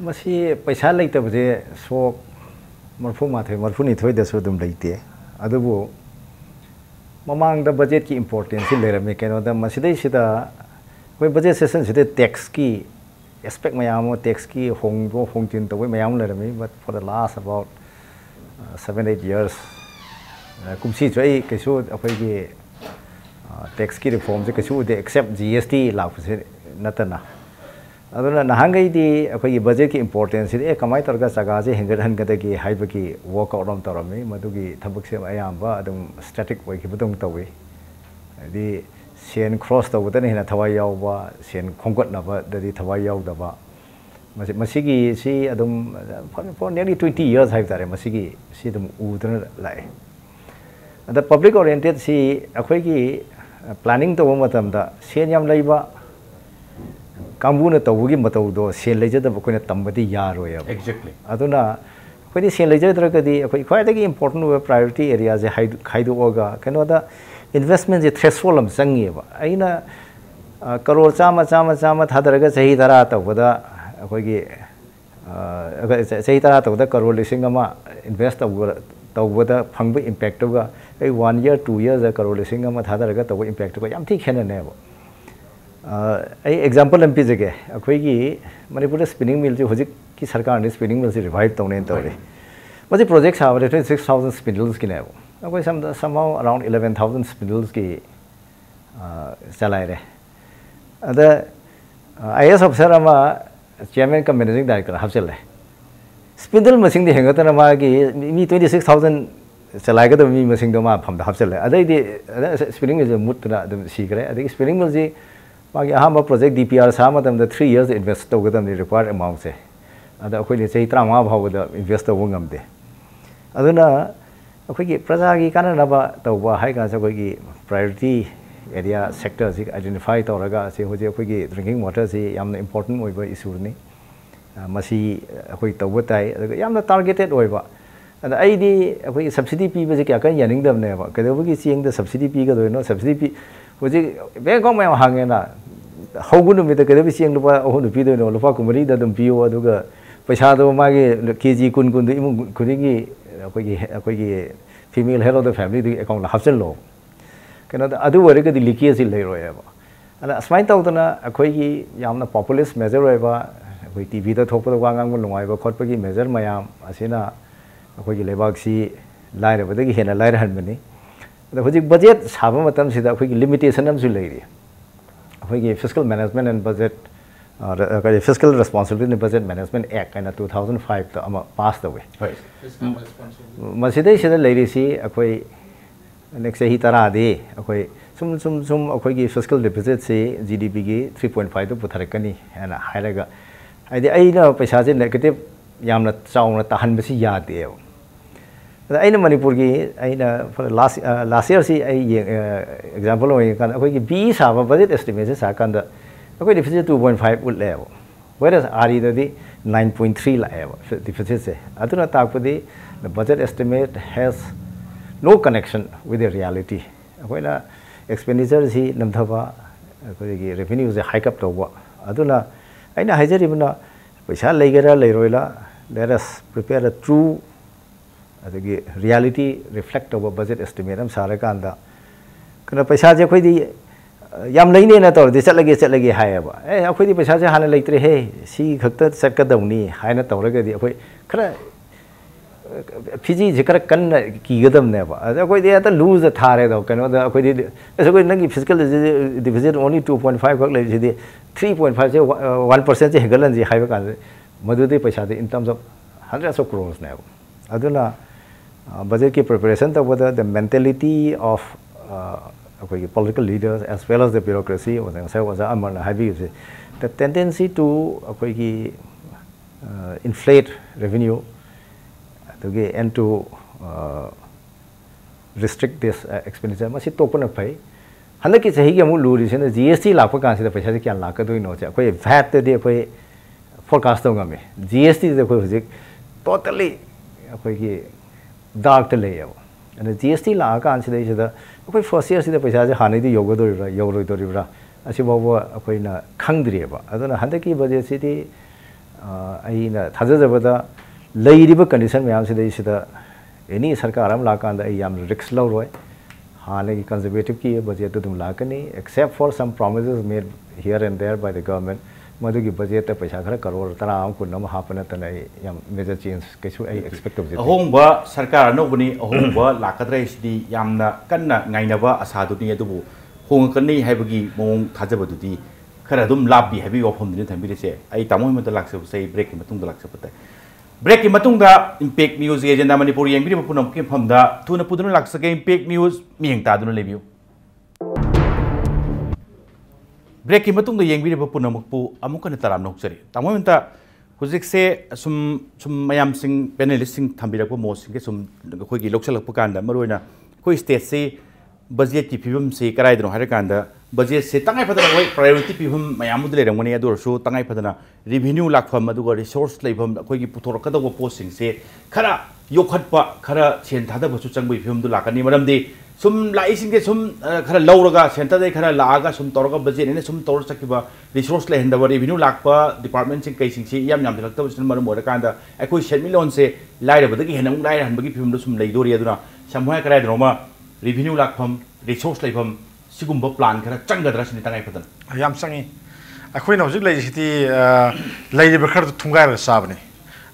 S3: ꯃꯁꯤ ꯄꯩꯁꯥ ꯂꯩꯇꯕꯁꯦ ꯁꯣꯛ ꯃꯔꯐꯨ ꯃꯥꯊꯣꯏ ꯃꯔꯐꯨꯅꯤꯊꯣꯏꯗꯁꯨ ꯑꯗꯨꯝ ꯂꯩꯇꯦ ꯑꯗꯨꯕꯨ ꯃꯃꯥꯡꯗ ꯕꯖꯦꯠꯀꯤ कोई बजे सेशन से टैक्स की एस्पेक्ट मैम टैक्स की हों होंजिन तब ma'am Laramie but for the last about seven eight years Kumsi कई कई अखोगी टैक्स की रिफॉर्म से कई उदे एक्सेप्ट जी एस टी लापे नतना अदुना नहांगैदी अखोगी बजेट की इंपोर्टेंस ए कमाय तरगा जगाजे हेंगरहनगदगी हाइबगी वर्कआउट अम तौरमी मदुगी थबक से अयाम स्टैटिक ꯁꯦꯟ ꯈ꯭ꯔꯣꯁ ꯇꯧꯕꯗꯅ ꯍꯦꯟꯅ ꯊꯋꯥꯏ ꯌꯥꯎꯕ ꯁꯦꯟ ꯈꯣꯝꯒꯠꯅꯕꯗꯗꯤ ꯊꯋꯥꯏ ꯌꯥꯎꯗꯕ ꯃꯁꯤꯒꯤ ꯁꯤ ꯑꯗꯨꯝ ꯐꯣꯔ ꯅꯤꯌꯔꯂꯤ ꯇ꯭ꯋꯦꯟꯇꯤ ꯌꯔꯁ ꯍꯥꯏꯕ ꯇꯥꯔꯦ ꯃꯁꯤꯒꯤ ꯁꯤ ꯑꯗꯨꯝ ꯎꯗꯨꯅ ꯂꯥꯛꯑꯦ ꯑꯗ ꯄꯕ꯭ꯂꯤꯛ ꯑꯣꯔꯤꯌꯦꯟꯇꯦꯠꯁꯤ ꯑꯩꯈꯣꯏꯒꯤ ꯄ꯭ꯂꯥꯅꯤꯡ ꯇꯧꯕ ꯃꯇꯝꯗ ꯁꯦꯟ ꯌꯥꯝ ꯂꯩꯕ ꯀꯥꯡꯕꯨꯅ ꯇꯧꯕꯒꯤ ꯃꯇꯧꯗꯣ ꯁꯦꯟ ꯂꯩꯖꯗꯕ ꯑꯩꯈꯣꯏꯅ ꯇꯝꯕꯗꯤ ꯌꯥꯔꯣꯏꯑꯕ
S1: ꯑꯦꯛꯖꯦꯛꯠꯂꯤ
S3: ꯑꯗꯨꯅ ꯑꯩꯈꯣꯏꯗꯤ ꯁꯦꯟ ꯂꯩꯖꯗ꯭ꯔꯒꯗꯤ ꯑꯩꯈꯣꯏ ꯈ꯭ꯋꯥꯏꯗꯒꯤ ꯏꯝꯄꯣꯔꯇꯟ ꯑꯣꯏꯕ ꯄ꯭ꯔꯥꯏꯌꯣꯔꯤꯇꯤ ꯑꯦꯔꯤꯌꯥꯁꯦ ꯈꯥꯏꯗꯣꯛꯑꯒ ꯀꯩꯅꯣꯗ इन्वेस्टमेंट थ्रेसोल हम अगर करोड़ चाम चाम चाम, थादरग चाही तरह तौबदा अखोगी तरह तौबदा करोड़ लिंग इन्वेस्ट तब फंग impact one year two year crore लिंग थादरग तब इम्पैक्ट यम थी खेननेब अई एग्ज़ाम्पल पीजगे अखोई मनपुर स्पिनिंग मिल की सरकार ने स्पिनिंग मिल से रिवाइव तौने तौर। मज़े प्रोजेक्ट साब सिक्स थाउज़ेंड स्पिनिल्स की कोई somehow around 11,000 spindles की चला रहे। अद आई एस अफसर हम चेयरमैन का मैनेजिंग डायरेक्टर हापचल रहे स्पिंडल मसिंग हेंगतन मागी मी 26,000 चलागदब मी मसिंग मा फम हापचल रहे अदई स्पिनिंग मिल मुतना अदम सीखरे अदई स्पिनिंग मिल जी मागी अहम project DPR P R the three years invest तोगदम द रिक्वायर्ड अमाउंट से। अद अखोइ ने चही 35 भावद इन्वेस्ट तोगम दे। अदना ꯑꯩꯈꯣꯏꯒꯤ ꯄ꯭ꯔꯖꯥꯒꯤ ꯀꯥꯟꯅꯅꯕ ꯇꯧꯕ ꯍꯥꯏꯀꯥꯟꯁꯦ ꯑꯩꯈꯣꯏꯒꯤ ꯄ꯭ꯔꯥꯏꯌꯣꯔꯤꯇꯤ ꯑꯦꯔꯤꯌꯥ ꯁꯦꯛꯇꯔꯁꯤ ꯑꯥꯏꯗꯦꯟꯇꯤꯐꯥꯏ ꯇꯧꯔꯒ ꯑꯁꯤ ꯍꯧꯖꯤꯛ ꯑꯩꯈꯣꯏꯒꯤ ꯗ꯭ꯔꯤꯡꯀꯤꯡ ꯋꯥꯇꯔꯁꯤ ꯌꯥꯝꯅ ꯏꯝꯄꯣꯔꯇꯟ ꯑꯣꯏꯕ ꯏꯁꯨꯅꯤ ꯃꯁꯤ ꯑꯩꯈꯣꯏ ꯇꯧꯕ ꯇꯥꯏ ꯑꯗꯨꯒ ꯌꯥꯝꯅ ꯇꯥꯔꯒꯦꯇꯦꯠ ꯑꯣꯏꯕ ꯑꯗ ꯑꯩꯗꯤ ꯑꯩꯈꯣꯏꯒꯤ ꯁꯕꯁꯤꯗꯤ ꯄꯤꯕꯁꯦ ꯀꯌꯥ ꯀꯟꯅ ꯌꯥꯅꯤꯡꯗꯕꯅꯦꯕ ꯀꯩꯗꯧꯕꯒꯤ ꯆꯦꯡꯗ ꯁꯕꯁꯤꯗꯤ ꯄꯤꯒꯗꯣꯏꯅꯣ ꯁꯕꯁꯤꯗꯤ ꯄꯤ ꯍꯧꯖꯤꯛ ꯕꯦꯡ ꯑꯦꯀꯥꯎꯟ ꯃꯌꯥꯝ ꯍꯥꯡꯉꯦꯅ ꯍꯧꯕ ꯅꯨꯃꯤꯠꯇ ꯀꯩꯗꯧꯕꯒꯤ ꯆꯦꯡ ꯂꯨꯄꯥ ꯑꯍꯨꯝꯗ ꯄꯤꯗꯣꯏꯅꯣ ꯂꯨꯄꯥ ꯀꯨꯟꯃꯔꯤꯗ ꯑꯗꯨꯝ ꯄꯤꯌꯣ ꯑꯗꯨꯒ ꯄꯩꯁꯥꯗꯣ ꯃꯥꯒꯤ ꯀꯦꯖꯤ ꯀꯨꯟ ꯀꯨꯟꯗꯨ ꯏꯃꯨꯡ ꯈꯨꯗꯤꯡꯒꯤ ꯑꯩꯈꯣꯏꯒꯤ ꯑꯩꯈꯣꯏꯒꯤ ꯐꯤꯃꯦꯜ ꯍꯦꯜ ꯑꯣꯐ ꯗ ꯐꯦꯃꯤꯂꯤꯗꯨꯒꯤ ꯑꯦꯀꯥꯎꯟꯗ ꯍꯥꯞꯆꯤꯜꯂꯣ ꯀꯩꯅꯣꯗ ꯑꯗꯨ ꯑꯣꯏꯔꯒꯗꯤ ꯂꯤꯀꯦꯖꯁꯤ ꯂꯩꯔꯣꯏꯑꯕ ꯑꯗ ꯑꯁꯨꯃꯥꯏꯅ ꯇꯧꯗꯅ ꯑꯩꯈꯣꯏꯒꯤ ꯌꯥꯝꯅ ꯄꯣꯄꯨꯂꯤꯁ ꯃꯦꯖꯔ ꯑꯣꯏꯕ ꯑꯩꯈꯣꯏ ꯇꯤꯚꯤꯗ ꯊꯣꯛꯄꯗ ꯋꯥ ꯉꯥꯡꯕ ꯅꯨꯡꯉꯥꯏꯕ ꯈꯣꯠꯄꯒꯤ ꯃꯦꯖꯔ ꯃꯌꯥꯝ ꯑꯁꯤꯅ ꯑꯩꯈꯣꯏꯒꯤ ꯂꯩꯕꯥꯛꯁꯤ ꯂꯥꯏꯔꯕꯗꯒꯤ ꯍꯦꯟꯅ ꯂꯥꯏꯔꯍꯟꯕꯅꯤ ꯑꯗ ꯍꯧꯖꯤꯛ ꯕꯖꯦꯠ ꯁꯥꯕ ꯃꯇꯝꯁꯤꯗ ꯑꯩꯈꯣꯏꯒꯤ ꯂꯤꯃꯤꯇꯦꯁꯟ ꯑꯃꯁꯨ ꯂꯩꯔꯤ ꯑꯩꯈꯣꯏꯒꯤ fiscal management and budget fiscal responsibility and budget management act and 2005 ta ama pass the way right
S1: masidai
S3: sida lady si akoi next year hi tara de akoi sum sum sum akoi gi fiscal deficit si gdp gi 3.5 to putharakani and hairaga aidi aina paisa je negative yamna chaungna tahan basi ya de ada aina manipur gi aina for last last year si ai example oi kan akoi gi b sa budget estimate sa kan da ꯑꯩꯈꯣꯏ deficit two point five ꯎꯠꯂꯦꯕ ꯋꯦꯔꯦꯁ ꯑꯥꯔꯤꯗꯗꯤ nine point three ꯂꯥꯛꯑꯦꯕ ꯗꯤꯐꯤꯁꯤꯠꯁꯦ ꯑꯗꯨꯅ ꯇꯥꯛꯄꯗꯤ ꯗ budget ꯑꯦꯁꯇꯤꯃꯦꯠ ꯍꯦꯁ no connection with the ꯔꯤꯌꯥꯂꯤꯇꯤ ꯑꯩꯈꯣꯏꯅ ꯑꯦꯛꯁꯄꯦꯟꯗꯤꯆꯔꯁꯤ ꯅꯝꯊꯕ ꯑꯩꯈꯣꯏꯒꯤ ꯔꯦꯚꯤꯅ꯭ꯌꯨꯁꯦ ꯍꯥꯏꯀꯞ ꯇꯧꯕ ꯑꯗꯨꯅ ꯑꯩꯅ ꯍꯥꯏꯖꯔꯤꯕꯅ ꯄꯩꯁꯥ ꯂꯩꯒꯦꯔꯥ ꯂꯩꯔꯣꯏꯔꯥ ꯂꯦꯔꯁ ꯄ꯭ꯔꯤꯄꯦꯌꯔ ꯑ ꯇ꯭ꯔꯨ ꯑꯗꯒꯤ ꯔꯤꯌꯥꯂꯤꯇꯤ ꯔꯤꯐ꯭ꯂꯦꯛ ꯇꯧꯕ ꯕꯖꯦꯠ ꯑꯦꯁꯇꯤꯃꯦꯠ ꯑꯃ ꯁꯥꯔꯀꯥꯟꯗ ꯀꯩꯅꯣ ꯄꯩꯁꯥꯁꯦ ꯑꯩꯈꯣꯏꯗꯤ ꯌꯥꯝ ꯂꯩꯅꯦꯅ ꯇꯧꯔꯗꯤ ꯆꯠꯂꯒꯦ ꯆꯠꯂꯒꯦ ꯍꯥꯏꯌꯦꯕ ꯑꯦ ꯑꯩꯈꯣꯏꯗꯤ ꯄꯩꯁꯥꯁꯦ ꯍꯥꯟꯅ ꯂꯩꯇ꯭ꯔꯦꯍꯦ ꯁꯤ ꯈꯛꯇ ꯆꯠꯀꯗꯧꯅꯤ ꯍꯥꯏꯅ ꯇꯧꯔꯒꯗꯤ ꯑꯩꯈꯣꯏ ꯈꯔ ꯐꯤꯖꯤꯁꯦ ꯈꯔ ꯀꯟꯅ ꯀꯤꯒꯗꯕꯅꯦꯕ ꯑꯗ ꯑꯩꯈꯣꯏꯗꯤ ꯍꯦꯛꯇ ꯂꯨꯖ ꯊꯥꯔꯦꯗꯣ ꯀꯩꯅꯣꯗ ꯑꯩꯈꯣꯏꯗꯤ ꯑꯁ ꯑꯩꯈꯣꯏ ꯅꯪꯒꯤ physical ꯗꯤꯐꯤꯖꯤꯠ only two point five ꯈꯛ ꯂꯩꯔꯤꯁꯤꯗꯤ ꯊ꯭ꯔꯤ ꯄꯣꯏꯟ ꯐꯥꯏꯚꯁꯦ ꯋꯥꯟ ꯄꯔꯁꯦꯟꯁꯦ ꯍꯦꯟꯒꯠꯍꯟꯁꯤ ꯍꯥꯏꯕ ꯀꯥꯟꯗ ꯃꯗꯨꯗꯤ ꯄꯩꯁꯥꯗꯤ ꯏꯟ ꯇꯔꯝꯁ ꯑꯣꯐ ꯍꯟꯗ꯭ꯔꯦꯠꯁ ꯑꯣꯐ ꯀ꯭ꯔꯣꯔꯁꯅꯦꯕ ꯑꯗꯨꯅ ꯕꯖꯦꯠꯀꯤ ꯄ꯭ꯔꯤꯄꯦꯔꯦꯁꯟ ꯇꯧꯕꯗ ꯗ ꯃꯦꯟꯇꯦꯂꯤꯇꯤ ꯑꯣꯐ ꯑꯩꯈꯣꯏꯒꯤ political leaders as well as the bureaucracy ꯑꯣꯖꯥ ꯉꯁꯥꯏ ꯑꯣꯖꯥ ꯑꯃꯔꯅ ꯍꯥꯏꯕꯤꯕꯁꯦ ꯗ ꯇꯦꯟꯗꯦꯟꯁꯤ ꯇꯨ ꯑꯩꯈꯣꯏꯒꯤ ꯏꯟꯐ꯭ꯂꯦꯠ ꯔꯦꯚꯤꯅ꯭ꯌू ꯑꯗꯨꯒꯤ and to restrict this expenditure ꯃꯁꯤ ꯇꯣꯛꯄꯅ ꯐꯩ ꯍꯟꯗꯛꯀꯤ ꯆꯍꯤꯒꯤ ꯑꯃꯨꯛ ꯂꯨꯔꯤꯁꯤꯅ ꯖꯤ ꯑꯦꯁ ꯇꯤ ꯂꯥꯛꯄ ꯀꯥꯟꯁꯤꯗ ꯄꯩꯁꯥꯁꯦ ꯀꯌꯥ ꯂꯥꯛꯀꯗꯣꯏꯅꯣꯁꯦ ꯑꯩꯈꯣꯏ ꯚꯦꯠꯇꯗꯤ ꯑꯩꯈꯣꯏ ꯐꯣꯔꯀꯥꯁ ꯇꯧ ꯉꯝꯃꯤ ꯖꯤ ꯑꯦꯁ ꯇꯤꯗ ꯑꯩꯈꯣꯏ ꯍꯧꯖꯤꯛ ꯇꯣꯇꯜꯂꯤ ꯑꯩꯈꯣꯏꯒꯤ ꯗꯥꯔꯛꯇ ꯂꯩꯌꯦꯕ ꯑꯗ ꯖꯤ ꯑꯦꯁ ꯇꯤ ꯂꯥꯛꯑꯀꯥꯟꯁꯤꯗꯩꯁꯤꯗ ꯑꯩꯈꯣꯏ ꯐꯣꯔꯁ ꯏꯌꯔꯁꯤꯗ ꯄꯩꯁꯥꯁꯦ ꯍꯥꯟꯅꯩꯗꯤ ꯌꯧꯒꯗꯣꯔꯤꯕ꯭ꯔꯥ ꯌꯧꯔꯣꯏꯗꯣꯔꯤꯕ꯭ꯔꯥ ꯑꯁꯤꯐꯥꯎꯕ ꯑꯩꯈꯣꯏꯅ ꯈꯪꯗ꯭ꯔꯤꯑꯕ ꯑꯗꯨꯅ ꯍꯟꯗꯛꯀꯤ ꯕꯖꯦꯠꯁꯤꯗꯤ ꯑꯩꯅ ꯊꯥꯖꯖꯕꯗ ꯂꯩꯔꯤꯕ ꯀꯟꯗꯤꯁꯟ ꯃꯌꯥꯝꯁꯤꯗꯩꯁꯤꯗ ꯑꯦꯅꯤ ꯁꯔꯀꯥꯔ ꯑꯃ ꯂꯥꯛꯀꯥꯟꯗ ꯑꯩ ꯌꯥꯝꯅ ꯔꯤꯛꯁ ꯂꯧꯔꯣꯏ ꯍꯥꯟꯅꯒꯤ ꯀꯟꯖꯔꯕꯦꯇꯤꯞꯀꯤ ꯕꯖꯦꯠꯇ ꯑꯗꯨꯝ ꯂꯥꯛꯀꯅꯤ except for some promises made here and there by the government मधुगी budget
S1: पैसा करोड़ तरह कुन हाप मेजर चेंज कई एक्सपेक्ट अहोंब सरकार अनौबनी अहोंब लाखद्रेसी कन्नब आशादी होंगकनी मौ थाजबदी खर अम लाभ भी वफमें थमीरसे तमोम लाशबसे ब्रेक की लाशपते ब्रेक की इंपेक्ट न्यूज़ एजेंडा मनपुर यहाँ पुनः फमद थून पुदन लागे इंपेक्ट न्यूज़ मेंता लेव्यू ब्रेक की येंबी पुनमकपु अमुकन तराम नोक्चरी तामोमता हुजिकसे सुम सुम मयाम सिंग पैनलिस्ट सिंग थंबिरक मोसिंग के सुम कोई स्टेट से बजेट की फिवम से कराइदनो हर बजेट से तंगाई फदना होय प्रायोरिटी पिफम मयाम दुले रंगमनी अदुरसु तंगाई फदना रिवेन्यू लाखफम रिसोर्स लेफम अखोगी पुथोरकदव पोस्टिंग से खरा योखटपा खरा सेन थादबसु चंगबई फिवम दु सुम लाइसिंग के सुम खरा लौरगा सेंटर दे खरा लागा सुम तौरगा बजेट ने सुम तौर सकिबा रिसोर्स ले हंदबा रिवेन्यू लाकपा डिपार्टमेंट सिंग कई सिंग से याम याम दिलक्तब सुन मरम मोर कांदा अखोई सेटमिलोन से लाइरबदगी हेनम लाइर हनबगी फिवम दु सुम लेदोरी अदुना समहाय कराय दरोमा रिवेन्यू लाखफम